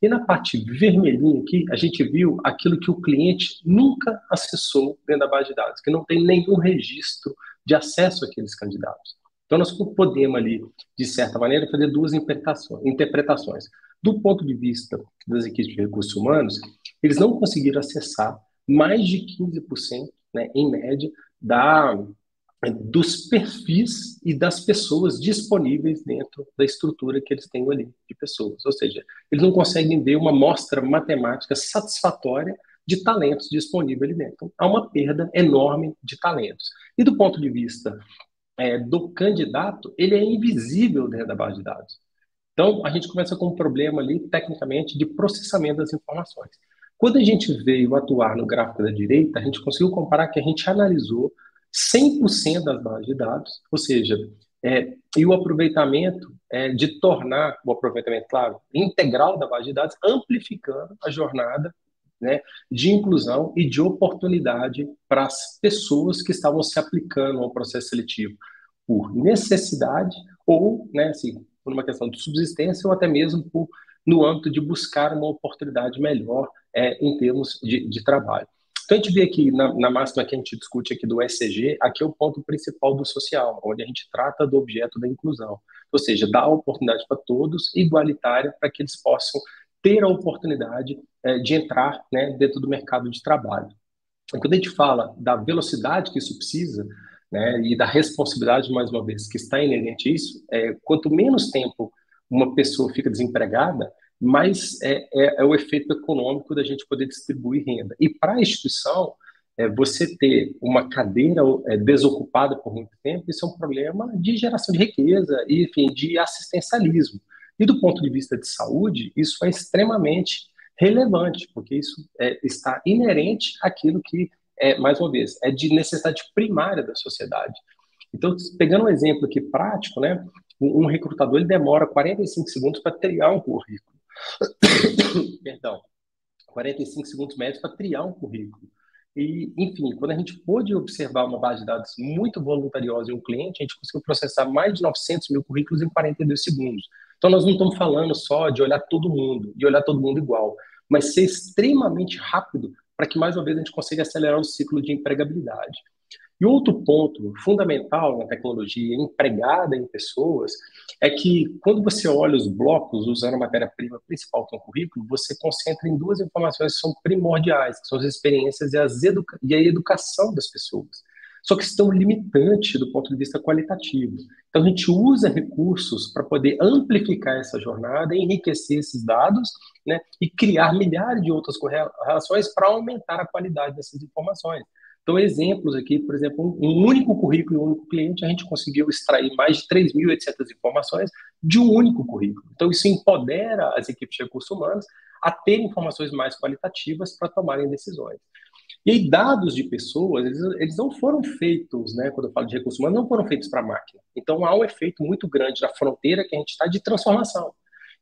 E na parte vermelhinha aqui, a gente viu aquilo que o cliente nunca acessou dentro da base de dados, que não tem nenhum registro de acesso àqueles candidatos. Então, nós podemos ali, de certa maneira, fazer duas interpretações. Do ponto de vista das equipes de recursos humanos, eles não conseguiram acessar mais de 15%, né, em média, da, dos perfis e das pessoas disponíveis dentro da estrutura que eles têm ali de pessoas. Ou seja, eles não conseguem ver uma mostra matemática satisfatória de talentos disponíveis ali dentro. Então, há uma perda enorme de talentos. E do ponto de vista é, do candidato, ele é invisível dentro da base de dados. Então, a gente começa com um problema ali, tecnicamente, de processamento das informações. Quando a gente veio atuar no gráfico da direita, a gente conseguiu comparar que a gente analisou 100% das bases de dados, ou seja, é, e o aproveitamento é, de tornar o aproveitamento, claro, integral da base de dados, amplificando a jornada né, de inclusão e de oportunidade para as pessoas que estavam se aplicando ao processo seletivo por necessidade ou, né, assim, por uma questão de subsistência ou até mesmo por, no âmbito de buscar uma oportunidade melhor é, em termos de, de, trabalho. Então, a gente vê aqui na, na, máxima que a gente discute aqui do ESG, aqui é o ponto principal do social, onde a gente trata do objeto da inclusão. Ou seja, dá oportunidade para todos, igualitária, para que eles possam ter a oportunidade é, de entrar né, dentro do mercado de trabalho. Quando a gente fala da velocidade que isso precisa, né, e da responsabilidade, mais uma vez, que está inerente a isso, é, quanto menos tempo uma pessoa fica desempregada, mais é, é, é, o efeito econômico da gente poder distribuir renda. E para a instituição, é, você ter uma cadeira é, desocupada por muito tempo, isso é um problema de geração de riqueza e, enfim, de assistencialismo. E do ponto de vista de saúde, isso é extremamente relevante, porque isso é, está inerente àquilo que, é, mais uma vez, é de necessidade primária da sociedade. Então, pegando um exemplo aqui prático, né, um recrutador ele demora 45 segundos para triar um currículo. Perdão, 45 segundos médios para triar um currículo. E, enfim, quando a gente pôde observar uma base de dados muito voluntariosa em um cliente, a gente conseguiu processar mais de 900 mil currículos em 42 segundos. Então, nós não estamos falando só de olhar todo mundo e olhar todo mundo igual, mas ser extremamente rápido para que, mais uma vez, a gente consiga acelerar o ciclo de empregabilidade. E outro ponto fundamental na tecnologia empregada em pessoas é que quando você olha os blocos usando a matéria-prima principal que é o currículo, você concentra em duas informações que são primordiais, que são as experiências e, as educa e a educação das pessoas. Só que estão limitantes do ponto de vista qualitativo. Então a gente usa recursos para poder amplificar essa jornada, enriquecer esses dados, né, e criar milhares de outras correlações para aumentar a qualidade dessas informações. Então, exemplos aqui, por exemplo, um único currículo um único cliente, a gente conseguiu extrair mais de 3.800 informações de um único currículo. Então, isso empodera as equipes de recursos humanos a ter informações mais qualitativas para tomarem decisões. E aí, dados de pessoas, eles, eles, não foram feitos, né, quando eu falo de recursos humanos, não foram feitos para máquina. Então, há um efeito muito grande na fronteira que a gente está de transformação.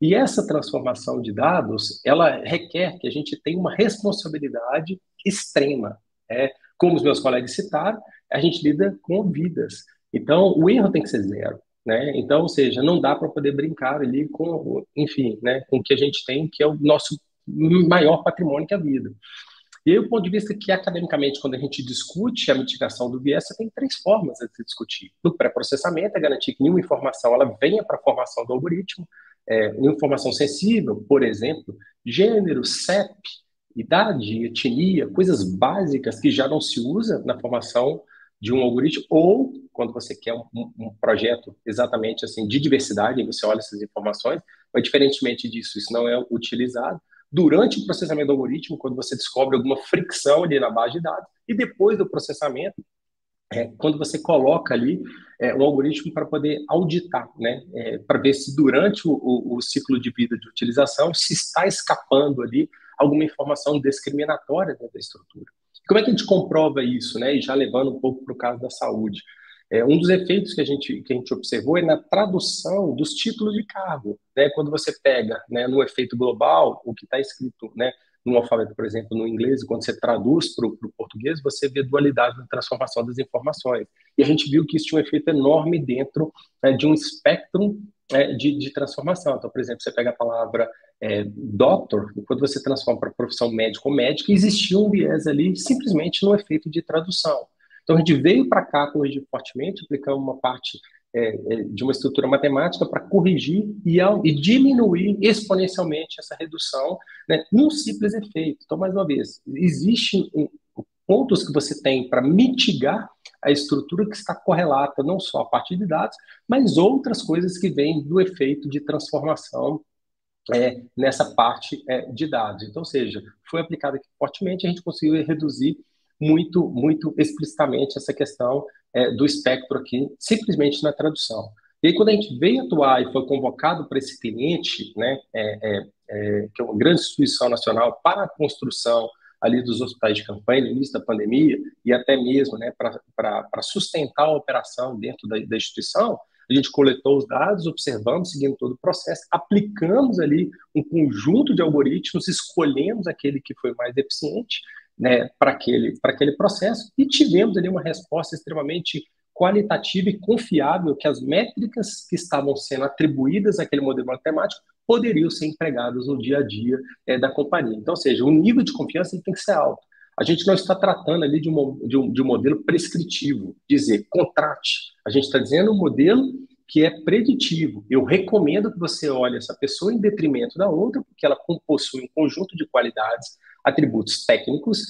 E essa transformação de dados, ela requer que a gente tenha uma responsabilidade extrema. É, como os meus colegas citaram, a gente lida com vidas. Então, o erro tem que ser zero. Né? Então, ou seja, não dá para poder brincar ali com, enfim, né, com o que a gente tem, que é o nosso maior patrimônio, que é a vida. E aí, o ponto de vista que, academicamente, quando a gente discute a mitigação do viés, você tem três formas de se discutir. No pré-processamento, é garantir que nenhuma informação ela venha para a formação do algoritmo. É, informação sensível, por exemplo, gênero, CEP, idade, etnia, coisas básicas que já não se usa na formação de um algoritmo, ou quando você quer um, um, projeto exatamente assim de diversidade, você olha essas informações, mas diferentemente disso, isso não é utilizado. Durante o processamento do algoritmo, quando você descobre alguma fricção ali na base de dados, e depois do processamento, é, quando você coloca ali é, um algoritmo para poder auditar, né, é, para ver se durante o, o, o, ciclo de vida de utilização se está escapando ali alguma informação discriminatória da estrutura. Como é que a gente comprova isso, né? E já levando um pouco para o caso da saúde. É, um dos efeitos que a, gente, que a gente observou é na tradução dos títulos de cargo. Né? Quando você pega né, no efeito global o que está escrito né, no alfabeto, por exemplo, no inglês, e quando você traduz para o português, você vê dualidade na transformação das informações. E a gente viu que isso tinha um efeito enorme dentro né, de um espectro é, de, de, transformação. Então, por exemplo, você pega a palavra é, doctor, quando você transforma para profissão médico ou médica, existia um viés ali simplesmente no efeito de tradução. Então, a gente veio para cá corrigir fortemente, aplicando uma parte é, é, de uma estrutura matemática para corrigir e, e, diminuir exponencialmente essa redução né, num simples efeito. Então, mais uma vez, existem pontos que você tem para mitigar a estrutura que está correlata não só a partir de dados, mas outras coisas que vêm do efeito de transformação é, nessa parte é, de dados. Então, ou seja, foi aplicado aqui fortemente, a gente conseguiu reduzir muito, muito explicitamente essa questão é, do espectro aqui, simplesmente na tradução. E aí, quando a gente veio atuar e foi convocado para esse cliente, né, é, é, é, que é uma grande instituição nacional para a construção ali dos hospitais de campanha no início da pandemia e até mesmo né, para sustentar a operação dentro da, da instituição, a gente coletou os dados, observamos, seguindo todo o processo, aplicamos ali um conjunto de algoritmos, escolhemos aquele que foi mais eficiente né, para aquele, aquele processo e tivemos ali uma resposta extremamente qualitativa e confiável que as métricas que estavam sendo atribuídas àquele modelo matemático poderiam ser empregadas no dia a dia é, da companhia. Então, ou seja, o nível de confiança tem que ser alto. A gente não está tratando ali de um, de um, de um modelo prescritivo, dizer, contrate. A gente está dizendo um modelo que é preditivo. Eu recomendo que você olhe essa pessoa em detrimento da outra, porque ela possui um conjunto de qualidades, atributos técnicos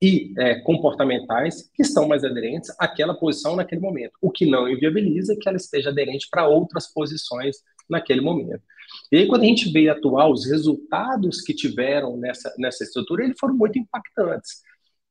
e é, comportamentais que estão mais aderentes àquela posição naquele momento, o que não inviabiliza que ela esteja aderente para outras posições naquele momento. E aí, quando a gente veio atuar, os resultados que tiveram nessa, nessa estrutura, eles foram muito impactantes.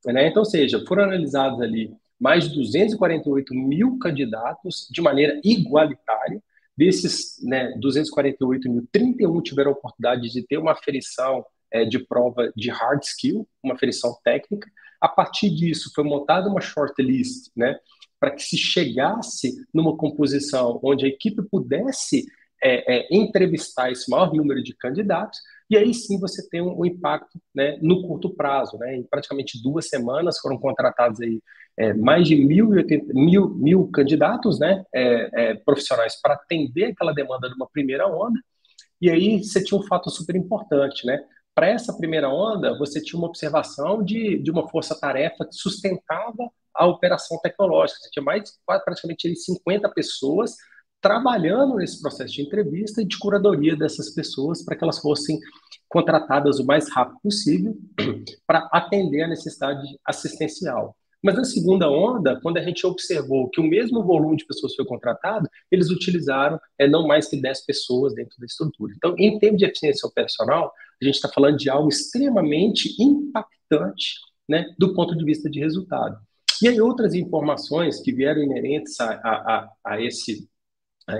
Né? Então, seja, foram analisados ali mais de 248 mil candidatos de maneira igualitária. Desses né, 248 mil, 31 tiveram a oportunidade de ter uma aferição é, de prova de hard skill, uma aferição técnica. A partir disso, foi montada uma shortlist, né, para que se chegasse numa composição onde a equipe pudesse é, é, entrevistar esse maior número de candidatos, e aí sim você tem um, um impacto né, no curto prazo. Né? Em praticamente duas semanas foram contratados aí, é, mais de mil, mil, mil candidatos né, é, é, profissionais para atender aquela demanda de uma primeira onda, e aí você tinha um fato super importante, né? Para essa primeira onda, você tinha uma observação de, de uma força-tarefa que sustentava a operação tecnológica. Você tinha mais praticamente 50 pessoas trabalhando nesse processo de entrevista e de curadoria dessas pessoas para que elas fossem contratadas o mais rápido possível para atender a necessidade assistencial. Mas na segunda onda, quando a gente observou que o mesmo volume de pessoas foi contratado, eles utilizaram é, não mais que 10 pessoas dentro da estrutura. Então, em termos de eficiência operacional, a gente está falando de algo extremamente impactante né, do ponto de vista de resultado. E aí, outras informações que vieram inerentes a, a, a, esse,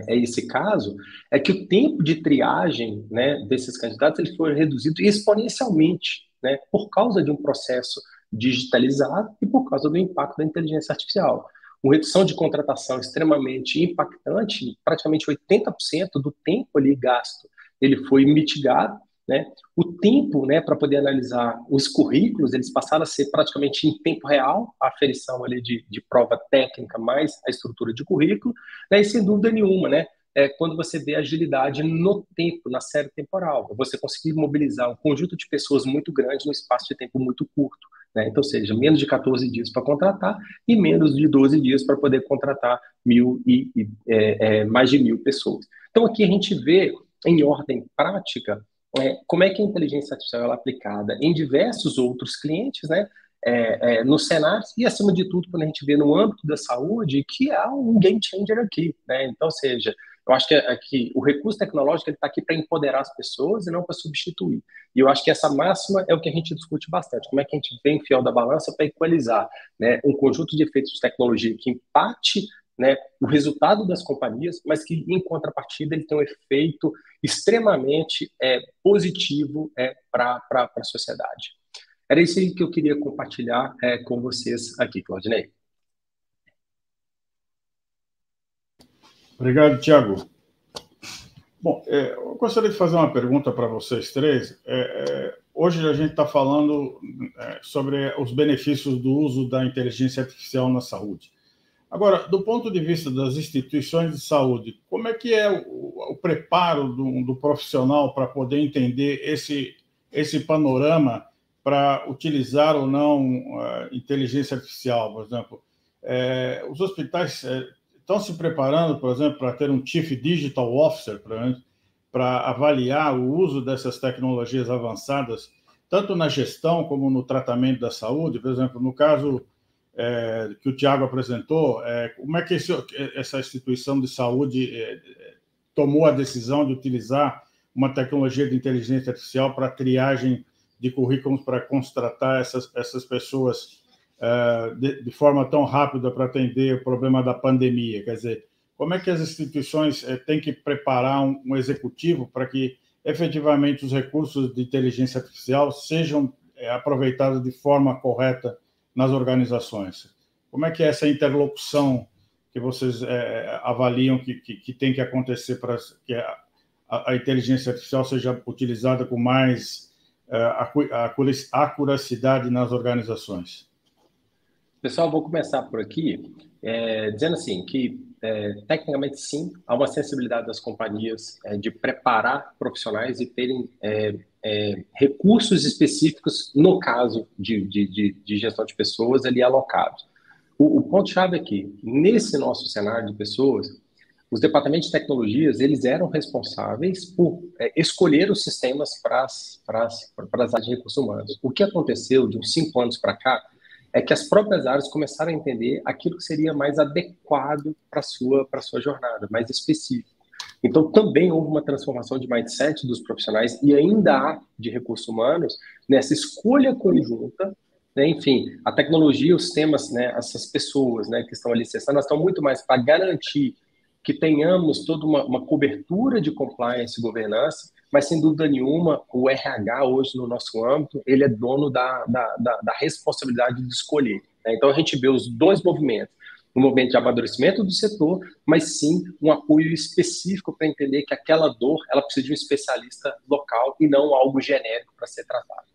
a esse caso é que o tempo de triagem né, desses candidatos ele foi reduzido exponencialmente né, por causa de um processo digitalizado e por causa do impacto da inteligência artificial. Uma redução de contratação extremamente impactante, praticamente 80% do tempo ali gasto, ele foi mitigado, né? O tempo, né, para poder analisar os currículos, eles passaram a ser praticamente em tempo real, a aferição ali de, de prova técnica mais a estrutura de currículo, né? E sem dúvida nenhuma, né, é quando você vê agilidade no tempo, na série temporal, você conseguir mobilizar um conjunto de pessoas muito grande no espaço de tempo muito curto. Né? Então, seja, menos de 14 dias para contratar e menos de 12 dias para poder contratar mil e, e é, é, mais de mil pessoas. Então, aqui a gente vê, em ordem prática, é, como é que a inteligência artificial é aplicada em diversos outros clientes, né? É, é, nos cenários e, acima de tudo, quando a gente vê no âmbito da saúde, que há um game changer aqui. Né? Então, seja, eu acho que, é, que o recurso tecnológico está aqui para empoderar as pessoas e não para substituir. E eu acho que essa máxima é o que a gente discute bastante. Como é que a gente vem fiel da balança para equalizar né, um conjunto de efeitos de tecnologia que empate né, o resultado das companhias, mas que, em contrapartida, ele tem um efeito extremamente é, positivo é, para a sociedade. Era isso aí que eu queria compartilhar é, com vocês aqui, Claudinei. Obrigado, Tiago. Bom, é, eu gostaria de fazer uma pergunta para vocês três. É, é, hoje a gente está falando é, sobre os benefícios do uso da inteligência artificial na saúde. Agora, do ponto de vista das instituições de saúde, como é que é o, o preparo do, do profissional para poder entender esse, esse panorama para utilizar ou não a inteligência artificial, por exemplo? É, os hospitais é, estão se preparando, por exemplo, para ter um Chief Digital Officer, para avaliar o uso dessas tecnologias avançadas, tanto na gestão como no tratamento da saúde. Por exemplo, no caso é, que o Tiago apresentou, é, como é que esse, essa instituição de saúde é, tomou a decisão de utilizar uma tecnologia de inteligência artificial para triagem de currículos para contratar essas, essas pessoas uh, de, de, forma tão rápida para atender o problema da pandemia? Quer dizer, como é que as instituições uh, têm que preparar um, um executivo para que efetivamente os recursos de inteligência artificial sejam aproveitados de forma correta nas organizações? Como é que é essa interlocução que vocês avaliam que, que, que, tem que acontecer para que a, a, inteligência artificial seja utilizada com mais acuracidade nas organizações? Pessoal, vou começar por aqui, é, dizendo assim que é, tecnicamente sim, há uma sensibilidade das companhias é, de preparar profissionais e terem é, é, recursos específicos no caso de, de, de, de, gestão de pessoas ali alocados. O, o ponto-chave aqui, nesse nosso cenário de pessoas, os departamentos de tecnologias, eles eram responsáveis por é, escolher os sistemas para as, para, as, para as áreas de recursos humanos. O que aconteceu de uns cinco anos para cá é que as próprias áreas começaram a entender aquilo que seria mais adequado para a sua, sua jornada, mais específico. Então, também houve uma transformação de mindset dos profissionais e ainda há de recursos humanos nessa escolha conjunta. Né? Enfim, a tecnologia, os temas, né, essas pessoas né, que estão ali acessando, elas estão muito mais para garantir que tenhamos toda uma, uma cobertura de compliance e governança, mas sem dúvida nenhuma, o RH hoje no nosso âmbito, ele é dono da, da, da, da responsabilidade de escolher. Né? Então a gente vê os dois movimentos, um movimento de amadurecimento do setor, mas sim um apoio específico para entender que aquela dor, ela precisa de um especialista local e não algo genérico para ser tratado.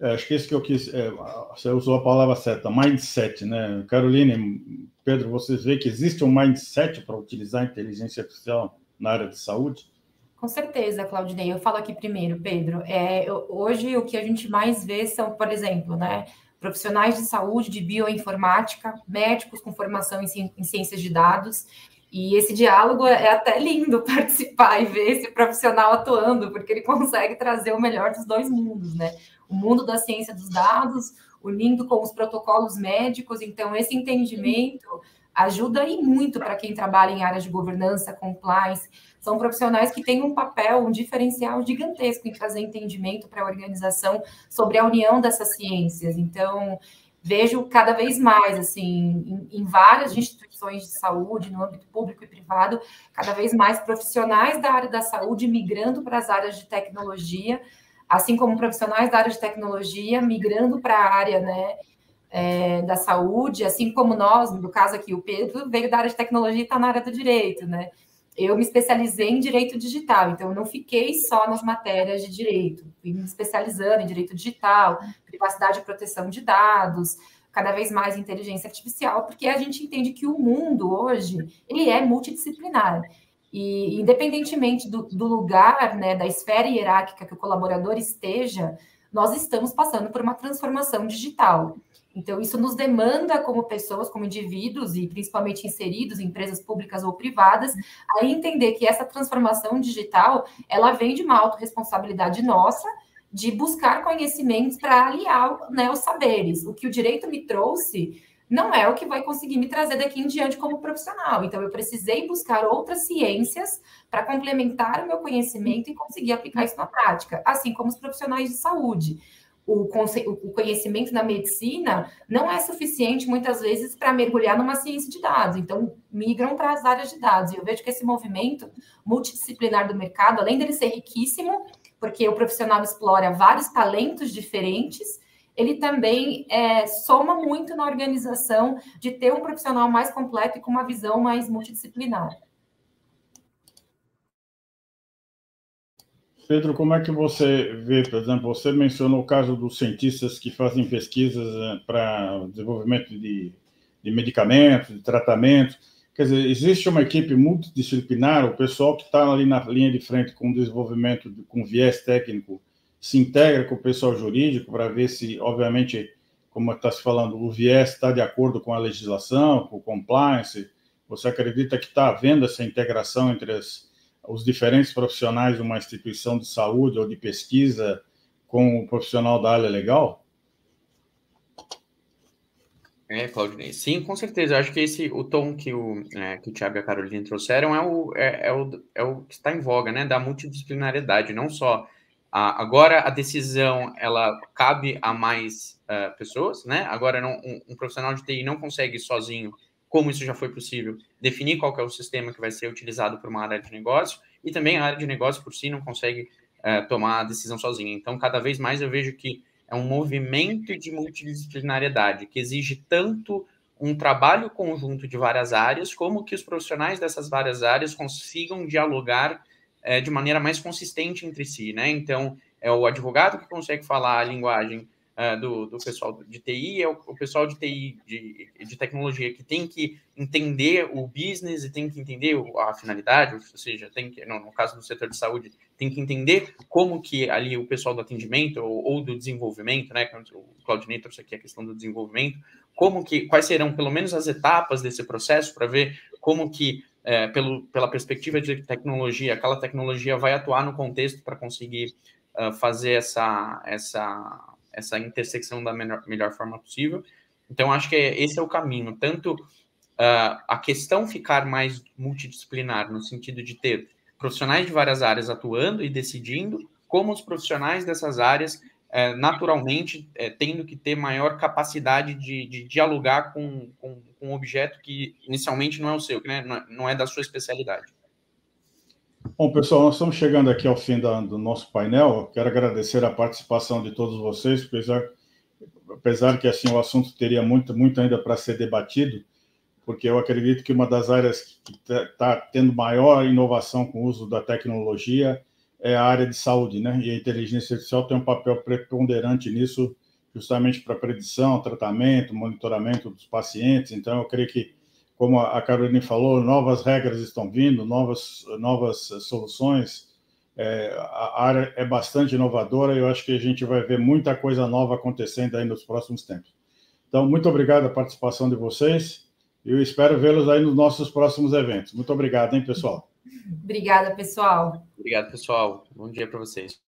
É, acho que isso que eu quis, é, você usou a palavra certa, mindset, né? Caroline, Pedro, vocês veem que existe um mindset para utilizar a inteligência artificial na área de saúde? Com certeza, Claudinei. Eu falo aqui primeiro, Pedro. É, eu, hoje o que a gente mais vê são, por exemplo, né, profissionais de saúde, de bioinformática, médicos com formação em ciências de dados. E esse diálogo é até lindo participar e ver esse profissional atuando, porque ele consegue trazer o melhor dos dois mundos, né? O mundo da ciência dos dados, unindo com os protocolos médicos. Então, esse entendimento ajuda e muito para quem trabalha em áreas de governança, compliance. São profissionais que têm um papel, um diferencial gigantesco em trazer entendimento para a organização sobre a união dessas ciências. Então, vejo cada vez mais, assim, em, em, várias instituições de saúde, no âmbito público e privado, cada vez mais profissionais da área da saúde migrando para as áreas de tecnologia, assim como profissionais da área de tecnologia migrando para a área, né, é, da saúde, assim como nós, no caso aqui, o Pedro veio da área de tecnologia e está na área do direito, né? Eu me especializei em direito digital, então eu não fiquei só nas matérias de direito, fui me especializando em direito digital, privacidade e proteção de dados, cada vez mais inteligência artificial, porque a gente entende que o mundo hoje ele é multidisciplinar. E independentemente do, do lugar, né, da esfera hierárquica que o colaborador esteja, nós estamos passando por uma transformação digital. Então, isso nos demanda, como pessoas, como indivíduos, e principalmente inseridos em empresas públicas ou privadas, a entender que essa transformação digital ela vem de uma autorresponsabilidade nossa de buscar conhecimentos para aliar né, os saberes. O que o direito me trouxe não é o que vai conseguir me trazer daqui em diante como profissional. Então, eu precisei buscar outras ciências para complementar o meu conhecimento e conseguir aplicar isso na prática, assim como os profissionais de saúde o, o conhecimento na medicina não é suficiente muitas vezes para mergulhar numa ciência de dados, então migram para as áreas de dados. E eu vejo que esse movimento multidisciplinar do mercado, além dele ser riquíssimo, porque o profissional explora vários talentos diferentes, ele também é, soma muito na organização de ter um profissional mais completo e com uma visão mais multidisciplinar. Pedro, como é que você vê, por exemplo, você mencionou o caso dos cientistas que fazem pesquisas eh, para desenvolvimento de, de medicamentos, de tratamentos. Quer dizer, existe uma equipe multidisciplinar, o pessoal que está ali na linha de frente com o desenvolvimento, com viés técnico, se integra com o pessoal jurídico para ver se, obviamente, como está se falando, o viés está de acordo com a legislação, com o compliance. Você acredita que está havendo essa integração entre as os diferentes profissionais de uma instituição de saúde ou de pesquisa com o profissional da área legal? É, Claudinei. Sim, com certeza. Eu acho que esse, o tom que o, é, que o Thiago e a Carolina trouxeram é o, é, é, o, é o que está em voga, né? Da multidisciplinariedade, não só a, agora a decisão ela cabe a mais uh, pessoas, né? Agora não, um, um, profissional de TI não consegue sozinho como isso já foi possível, definir qual é o sistema que vai ser utilizado por uma área de negócio, e também a área de negócio por si não consegue é, tomar a decisão sozinha. Então, cada vez mais eu vejo que é um movimento de multidisciplinariedade, que exige tanto um trabalho conjunto de várias áreas, como que os profissionais dessas várias áreas consigam dialogar é, de maneira mais consistente entre si, né? Então, é o advogado que consegue falar a linguagem uh, do, do pessoal de TI, é o, o pessoal de TI, de, de tecnologia, que tem que entender o business e tem que entender a finalidade, ou seja, tem que, no, no caso do setor de saúde, tem que entender como que ali o pessoal do atendimento ou, ou do desenvolvimento, né, o Claudinei trouxe aqui a questão do desenvolvimento, como que, quais serão pelo menos as etapas desse processo para ver como que é, pelo, pela perspectiva de tecnologia, aquela tecnologia vai atuar no contexto para conseguir uh, fazer essa, essa essa intersecção da melhor, melhor forma possível. Então, acho que é, esse é o caminho. Tanto uh, a questão ficar mais multidisciplinar, no sentido de ter profissionais de várias áreas atuando e decidindo, como os profissionais dessas áreas, uh, naturalmente, uh, tendo que ter maior capacidade de, de dialogar com, com, com, um objeto que inicialmente não é o seu, né? não é, é da sua especialidade. Bom, pessoal, nós estamos chegando aqui ao fim da, do nosso painel. Quero agradecer a participação de todos vocês, apesar, apesar que assim o assunto teria muito, muito ainda para ser debatido, porque eu acredito que uma das áreas que está tá tendo maior inovação com o uso da tecnologia é a área de saúde, né? E a inteligência artificial tem um papel preponderante nisso, justamente para predição, tratamento, monitoramento dos pacientes. Então, eu creio que como a Carolina falou, novas regras estão vindo, novas, novas soluções É, a área é bastante inovadora e eu acho que a gente vai ver muita coisa nova acontecendo aí nos próximos tempos. Então, muito obrigado a participação de vocês e eu espero vê-los aí nos nossos próximos eventos. Muito obrigado, hein, pessoal? Obrigada, pessoal. Obrigado, pessoal. Bom dia para vocês.